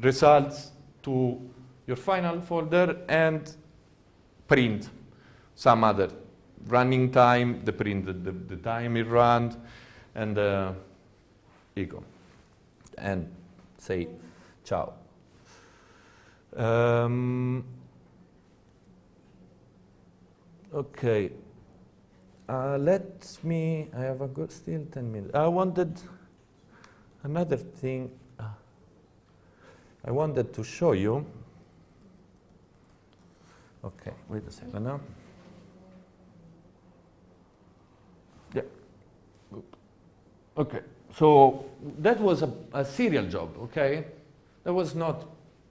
results to your final folder and print some other running time, the print, the, the, the time it ran, and uh, echo. And say ciao. Um, okay. Uh, let me, I have a good, still 10 minutes. I wanted another thing. Uh, I wanted to show you. Okay, wait a second now. Yeah. Okay, so that was a, a serial job, okay? That was not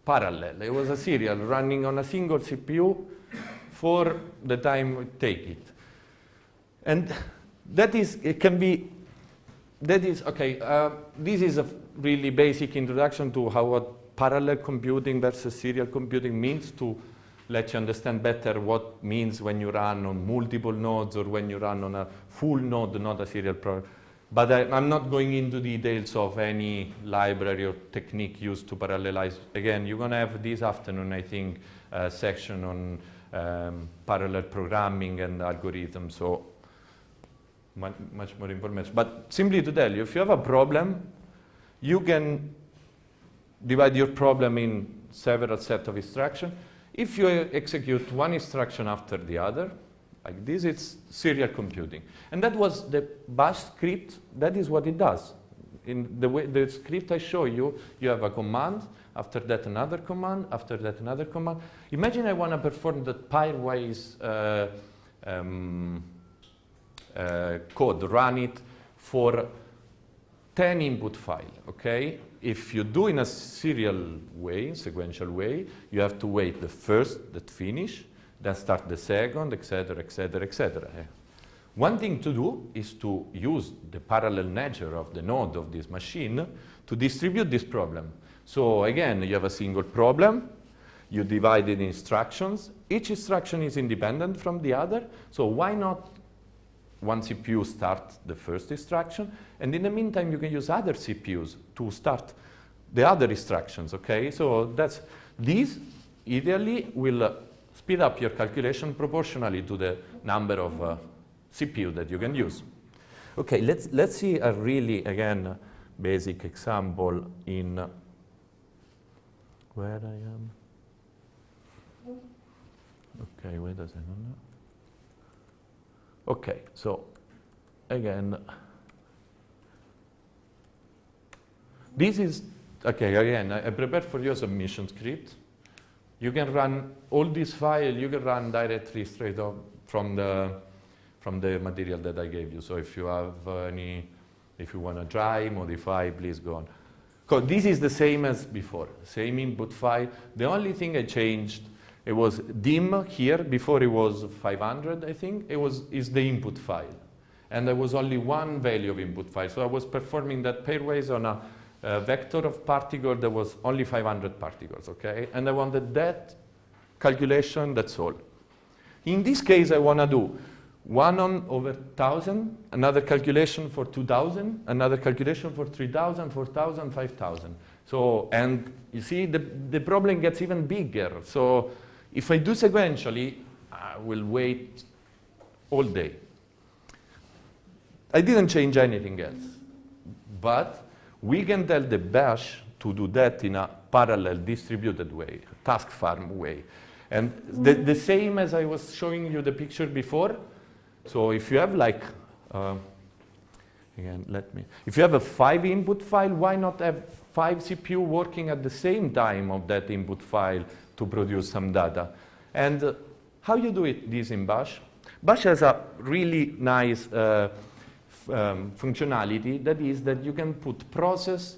parallel. It was a serial running on a single CPU for the time it take it. And that is, it can be, that is, okay, uh, this is a really basic introduction to how what parallel computing versus serial computing means to let you understand better what means when you run on multiple nodes or when you run on a full node, not a serial program. But I, am not going into details of any library or technique used to parallelize. Again, you're going to have this afternoon, I think, a section on um, parallel programming and algorithms. So much, much more information. But simply to tell you, if you have a problem, you can divide your problem in several set of instructions. If you execute one instruction after the other, like this, it's serial computing. And that was the bash script. That is what it does. In the, way, the script I show you, you have a command, after that another command, after that another command. Imagine I want to perform the pairwise uh, um, uh, code, run it for 10 input file, okay? If you do in a serial way, sequential way, you have to wait the first that finish, then start the second, etc., etc., etc. One thing to do is to use the parallel nature of the node of this machine to distribute this problem. So again, you have a single problem, you divide in instructions, each instruction is independent from the other, so why not one CPU start the first instruction, and in the meantime, you can use other CPUs to start the other instructions, okay? So that's, these ideally will uh, speed up your calculation proportionally to the number of uh, CPU that you can use. Okay, let's, let's see a really, again, basic example in uh, where I am. Okay, wait a second. Okay, so again, this is, okay, again, I, I prepared for you a submission script. You can run all this file, you can run directly straight up from the, from the material that I gave you. So if you have any, if you want to try, modify, please go on. Because this is the same as before, same input file. The only thing I changed it was dim here, before it was 500, I think. It was is the input file. And there was only one value of input file. So I was performing that pairwise on a uh, vector of particle that was only 500 particles, okay? And I wanted that calculation, that's all. In this case, I want to do 1 on over 1,000, another calculation for 2,000, another calculation for 3,000, 4,000, 5,000. So, and you see, the, the problem gets even bigger. So if I do sequentially, I will wait all day. I didn't change anything else. But we can tell the bash to do that in a parallel distributed way, task farm way. And the, the same as I was showing you the picture before. So if you have like, uh, again, let me, if you have a five input file, why not have five CPU working at the same time of that input file to produce some data? And uh, how you do it, this in Bash? Bash has a really nice uh, um, functionality that is that you can put process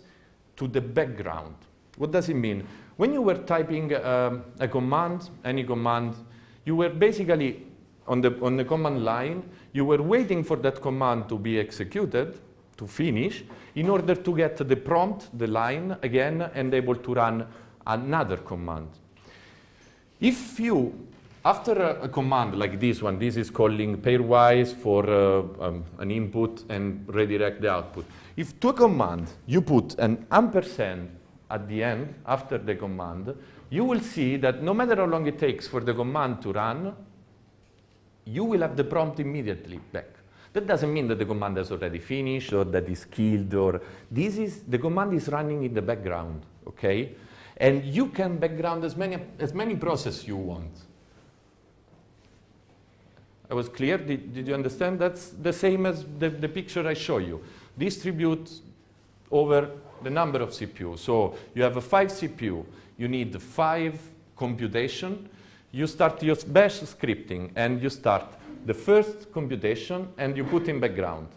to the background. What does it mean? When you were typing um, a command, any command, you were basically on the, on the command line, you were waiting for that command to be executed, to finish, in order to get the prompt, the line again, and able to run another command. If you, after a, a command like this one, this is calling pairwise for uh, um, an input and redirect the output. If to a command you put an ampersand at the end, after the command, you will see that no matter how long it takes for the command to run, you will have the prompt immediately back. That doesn't mean that the command has already finished or that is killed or this is, the command is running in the background, okay? And you can background as many, as many processes you want. I was clear? Did, did you understand? That's the same as the, the picture I show you. Distribute over the number of CPU. So you have a five CPU. You need five computation. You start your bash scripting and you start the first computation and you put in background.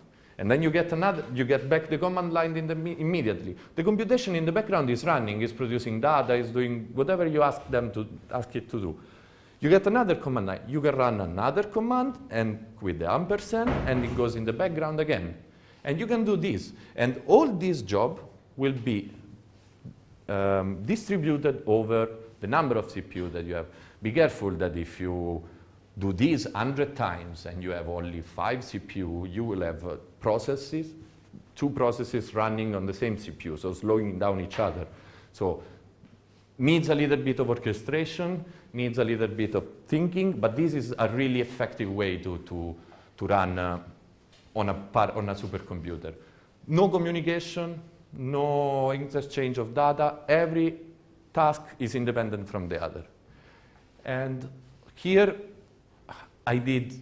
And then you get another, you get back the command line in the immediately. The computation in the background is running, is producing data, is doing whatever you ask them to ask it to do. You get another command line. You can run another command and with the ampersand and it goes in the background again. And you can do this. And all this job will be um, distributed over the number of CPU that you have. Be careful that if you do this 100 times and you have only five CPU, you will have uh, processes, two processes running on the same CPU, so slowing down each other. So needs a little bit of orchestration, needs a little bit of thinking, but this is a really effective way to, to, to run uh, on, a par, on a supercomputer. No communication, no interchange of data. Every task is independent from the other. And here I did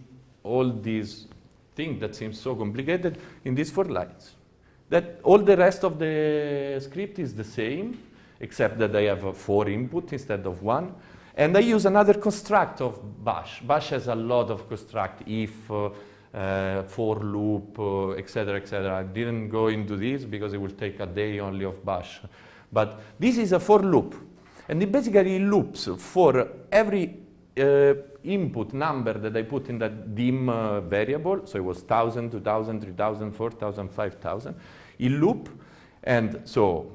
all these things that seem so complicated in these four lines. That all the rest of the script is the same, except that I have four input instead of one. And I use another construct of bash. Bash has a lot of construct, if, uh, uh, for loop, etc., uh, etc. Et I didn't go into this because it will take a day only of bash. But this is a for loop. And it basically loops for every uh, input number that I put in that dim uh, variable, so it was 1,000, 2,000, 3,000, 4,000, 5,000, it loop, and so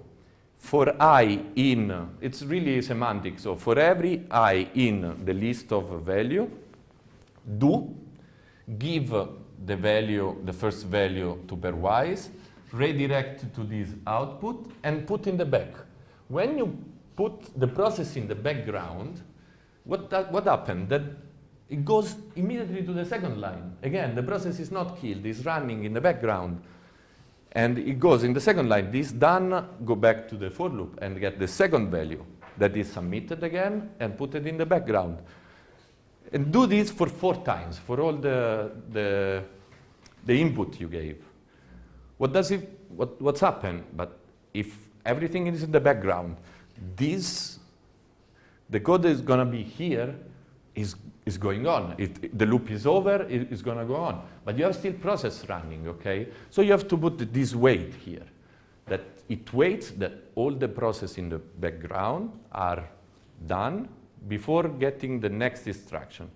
for i in, it's really semantic, so for every i in the list of value, do give the value, the first value to pairwise, redirect to this output, and put in the back. When you put the process in the background, what, that, what happened? That it goes immediately to the second line. Again, the process is not killed, it's running in the background. And it goes in the second line. This done, go back to the for loop and get the second value that is submitted again and put it in the background. And do this for four times, for all the, the, the input you gave. What does it, what, what's happened? But if everything is in the background, this, the code is going to be here is, is going on. If the loop is over, it, it's going to go on. But you have still process running, okay? So you have to put this wait here, that it waits that all the process in the background are done before getting the next instruction.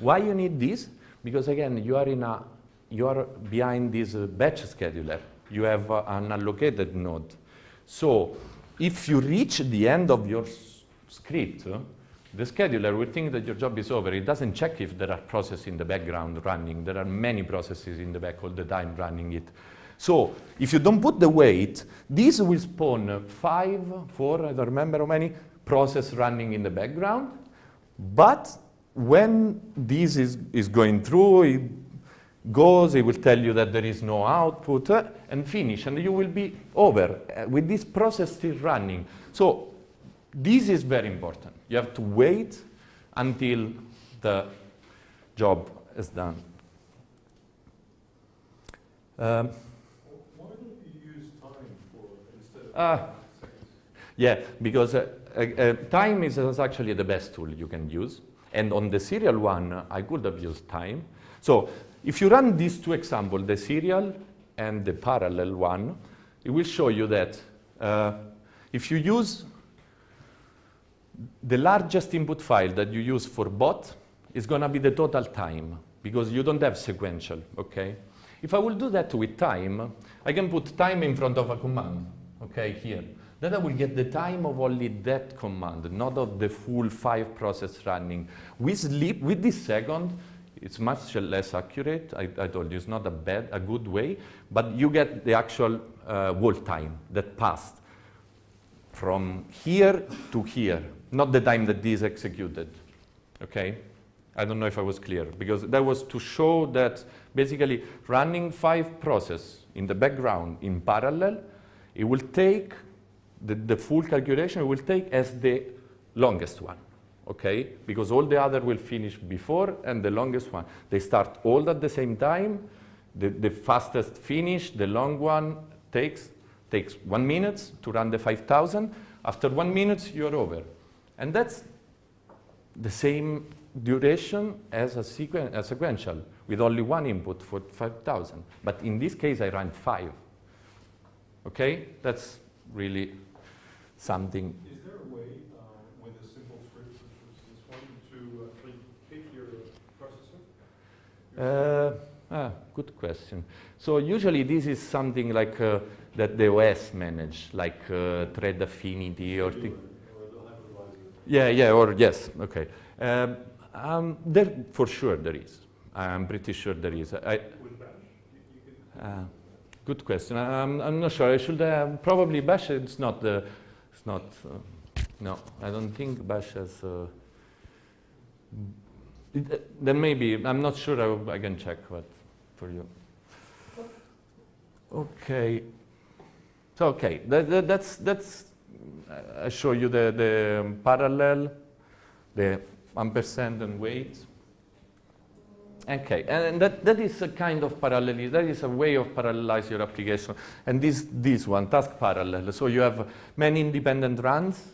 Why you need this? Because again, you are in a, you are behind this uh, batch scheduler. You have uh, an allocated node. So if you reach the end of your script, the scheduler will think that your job is over. It doesn't check if there are processes in the background running. There are many processes in the back all the time running it. So if you don't put the wait, this will spawn five, four, I don't remember how many, process running in the background. But when this is, is going through, it goes, it will tell you that there is no output, uh, and finish, and you will be over uh, with this process still running. So this is very important. You have to wait until the job is done. Um, Why don't you use time for, instead of Ah. Yeah, because uh, uh, uh, time is, is actually the best tool you can use. And on the serial one, uh, I could have used time. So if you run these two examples, the serial and the parallel one, it will show you that uh, if you use the largest input file that you use for bot is going to be the total time because you don't have sequential, okay? If I will do that with time, I can put time in front of a command, okay, here. Then I will get the time of only that command, not of the full five process running. With sleep, with this second, it's much less accurate. I, I told you it's not a bad, a good way, but you get the actual uh, whole time that passed from here to here, not the time that this executed. Okay? I don't know if I was clear, because that was to show that basically running five processes in the background in parallel, it will take the, the full calculation, it will take as the longest one. Okay? Because all the other will finish before and the longest one. They start all at the same time. The, the fastest finish, the long one takes takes one minute to run the 5000. After one minute, you're over. And that's the same duration as a, sequen- a sequential with only one input for 5000. But in this case, I ran five. Okay? That's really something. Is there a way, uh, with a simple script this one, to actually pick your processor? Uh, ah, good question. So usually this is something like uh, that the OS manage, like uh, thread affinity or thing. it, Or they'll have to revise it. Yeah, yeah, or yes, okay. Um, um, there, for sure there is. I'm pretty sure there is. I, uh, good question. I'm, I'm not sure. I should uh, probably Bash. It's not the. It's not. Uh, no, I don't think Bash has. Uh, it, uh, then maybe I'm not sure. I, I can check what for you. Okay. So okay, that, that, that's that's. I show you the the parallel, the ampersand and wait. Okay, and that, that is a kind of parallelism. That is a way of parallelize your application. And this, this one, task parallel. So you have many independent runs.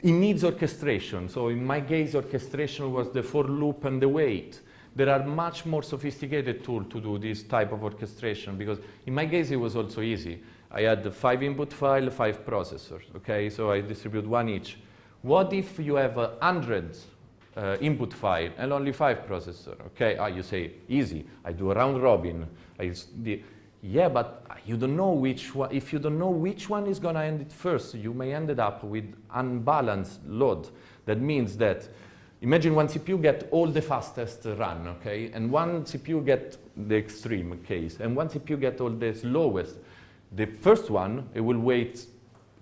It needs orchestration. So in my case, orchestration was the for loop and the wait. There are much more sophisticated tools to do this type of orchestration because in my case, it was also easy. I had five input file, five processors. Okay, so I distribute one each. What if you have a hundred uh, input file and only five processor. Okay, ah, you say easy. I do a round robin. Yeah, but you don't know which one. If you don't know which one is gonna end it first, you may end up with unbalanced load. That means that imagine one CPU get all the fastest run, okay, and one CPU get the extreme case, and one CPU get all the slowest. The first one, it will wait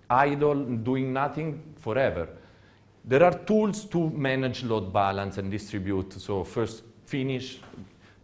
idle, doing nothing forever. There are tools to manage load balance and distribute. So first finish,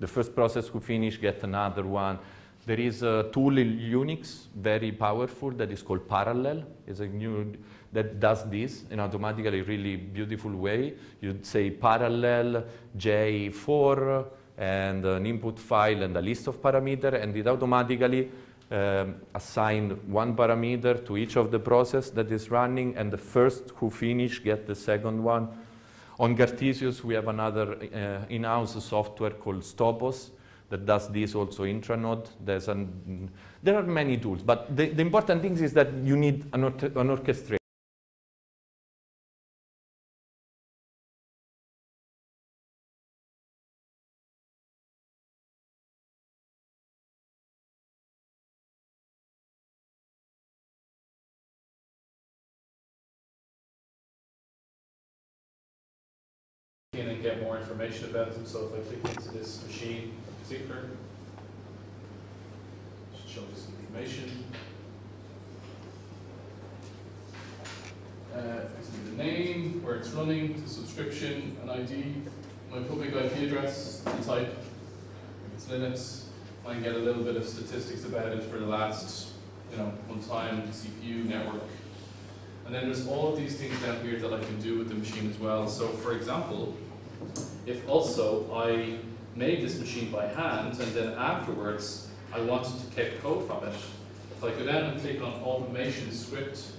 the first process who finish get another one. There is a tool in Unix, very powerful, that is called Parallel. It's a GNU, that does this in automatically really beautiful way. You'd say parallel J4 and an input file and a list of parameter, and it automatically um, assign one parameter to each of the process that is running, and the first who finish get the second one. On Cartesius, we have another uh, in-house software called Stopos that does this also intranode. There's an, there are many tools, but the, the important thing is that you need an, orche- an orchestration. Information about it. So if I click into this machine in particular, show some information. Uh, the name, where it's running, the subscription, an ID, my public IP address, the type, if it's Linux, I can get a little bit of statistics about it for the last, you know, one time, CPU, network. And then there's all of these things down here that I can do with the machine as well. So for example, if also I made this machine by hand and then afterwards I wanted to get code from it, if I go down and click on automation script,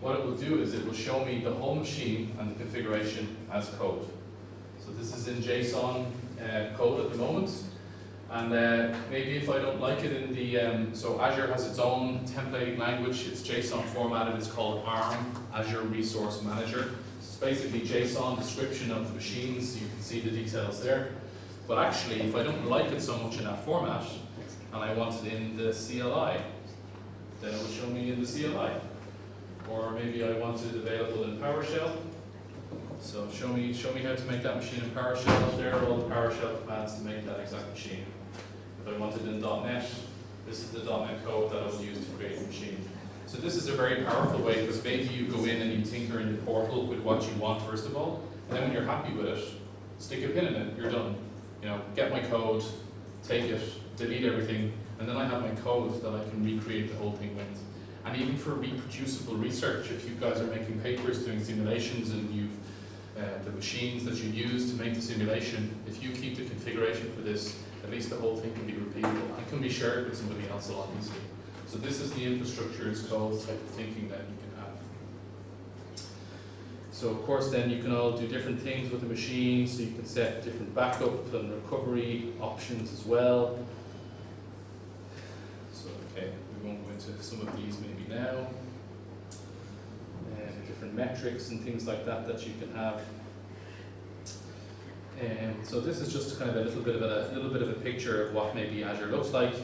what it will do is it will show me the whole machine and the configuration as code. So this is in JSON uh, code at the moment. And uh, maybe if I don't like it in the, um, so Azure has its own templating language, it's JSON formatted, it's called ARM, Azure Resource Manager. Basically JSON description of the machines, you can see the details there. But actually, if I don't like it so much in that format, and I want it in the CLI, then it will show me in the CLI. Or maybe I want it available in PowerShell. So show me, show me how to make that machine in PowerShell. There are all the PowerShell commands to make that exact machine. If I want it in .NET, this is the .NET code that I will use to create the machine. So this is a very powerful way because maybe you go in and you tinker in the portal with what you want first of all, and then when you're happy with it, stick a pin in it, you're done. You know, get my code, take it, delete everything, and then I have my code that I can recreate the whole thing with. And even for reproducible research, if you guys are making papers doing simulations and you've uh, the machines that you use to make the simulation, if you keep the configuration for this, at least the whole thing can be repeatable and can be shared with somebody else a lot easier. So this is the infrastructure as type of thinking that you can have. So of course then you can all do different things with the machine, so you can set different backup and recovery options as well. So okay, we won't go into some of these maybe now. Uh, and different metrics and things like that that you can have. And so this is just kind of a little bit of a, little bit of a picture of what maybe Azure looks like.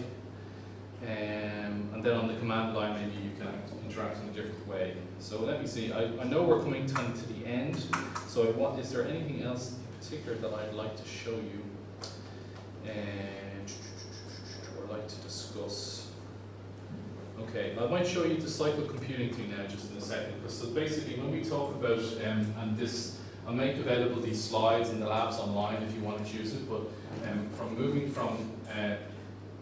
Um, and then on the command line, maybe you can interact in a different way. So let me see, I, I know we're coming to, to the end, so want, is there anything else in particular that I'd like to show you? And, or like to discuss? Okay, I might show you the cycle computing thing now just in a second. So basically when we talk about, um, and this, I'll make available these slides in the labs online if you want to choose it, but um, from moving from uh,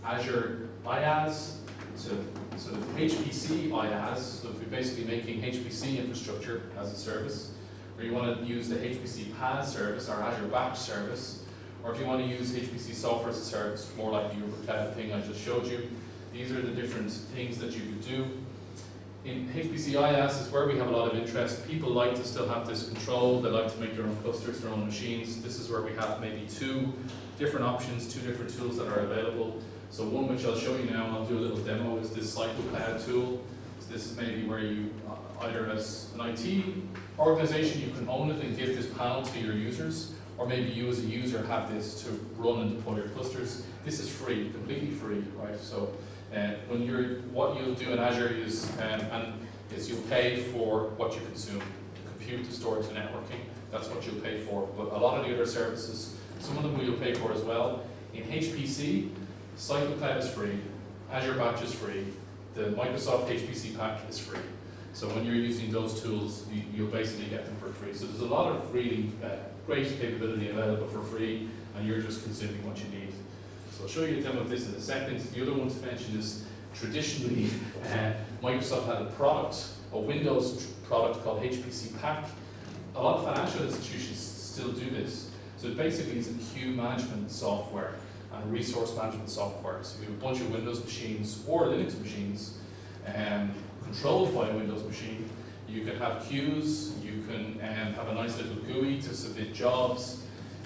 Azure IaaS to sort of HPC IaaS, so if you're basically making HPC infrastructure as a service, or you want to use the HPC PaaS service or Azure Batch service, or if you want to use HPC software as a service, more like the Uber thing I just showed you, these are the different things that you could do. In HPC IaaS is where we have a lot of interest. People like to still have this control. They like to make their own clusters, their own machines. This is where we have maybe two different options, two different tools that are available. So one which I'll show you now, I'll do a little demo, is this CycleCloud tool. So this is maybe where you, uh, either as an IT organization, you can own it and give this panel to your users, or maybe you as a user have this to run and deploy your clusters. This is free, completely free, right? So uh, when you're, what you'll do in Azure is, um, and is you'll pay for what you consume, the compute, the storage, the networking. That's what you'll pay for. But a lot of the other services, some of them you'll pay for as well. In HPC, CycleCloud is free, Azure Batch is free, the Microsoft HPC pack is free. So when you're using those tools, you, you'll basically get them for free. So there's a lot of really uh, great capability available for free, and you're just consuming what you need. So I'll show you a demo of this in a second. The other one to mention is traditionally uh, Microsoft had a product, a Windows product called HPC Pack. A lot of financial institutions still do this. So basically is a queue management software and resource management software. So we have a bunch of Windows machines or Linux machines um, controlled by a Windows machine. You can have queues, you can um, have a nice little GUI to submit jobs.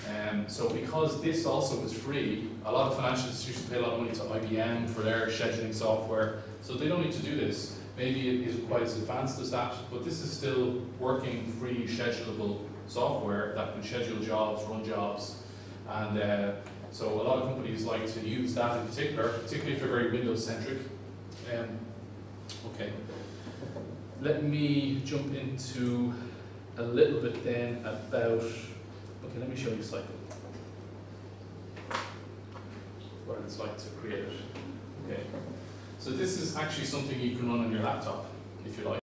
Um, so because this also is free, a lot of financial institutions pay a lot of money to IBM for their scheduling software, so they don't need to do this. Maybe it isn't quite as advanced as that, but this is still working free schedulable software that can schedule jobs, run jobs, and uh, so a lot of companies like to use that in particular, particularly if they're very Windows centric. Um, okay, let me jump into a little bit then about Okay, let me show you cycle. What it's like to create it. Okay. So this is actually something you can run on your laptop, if you like.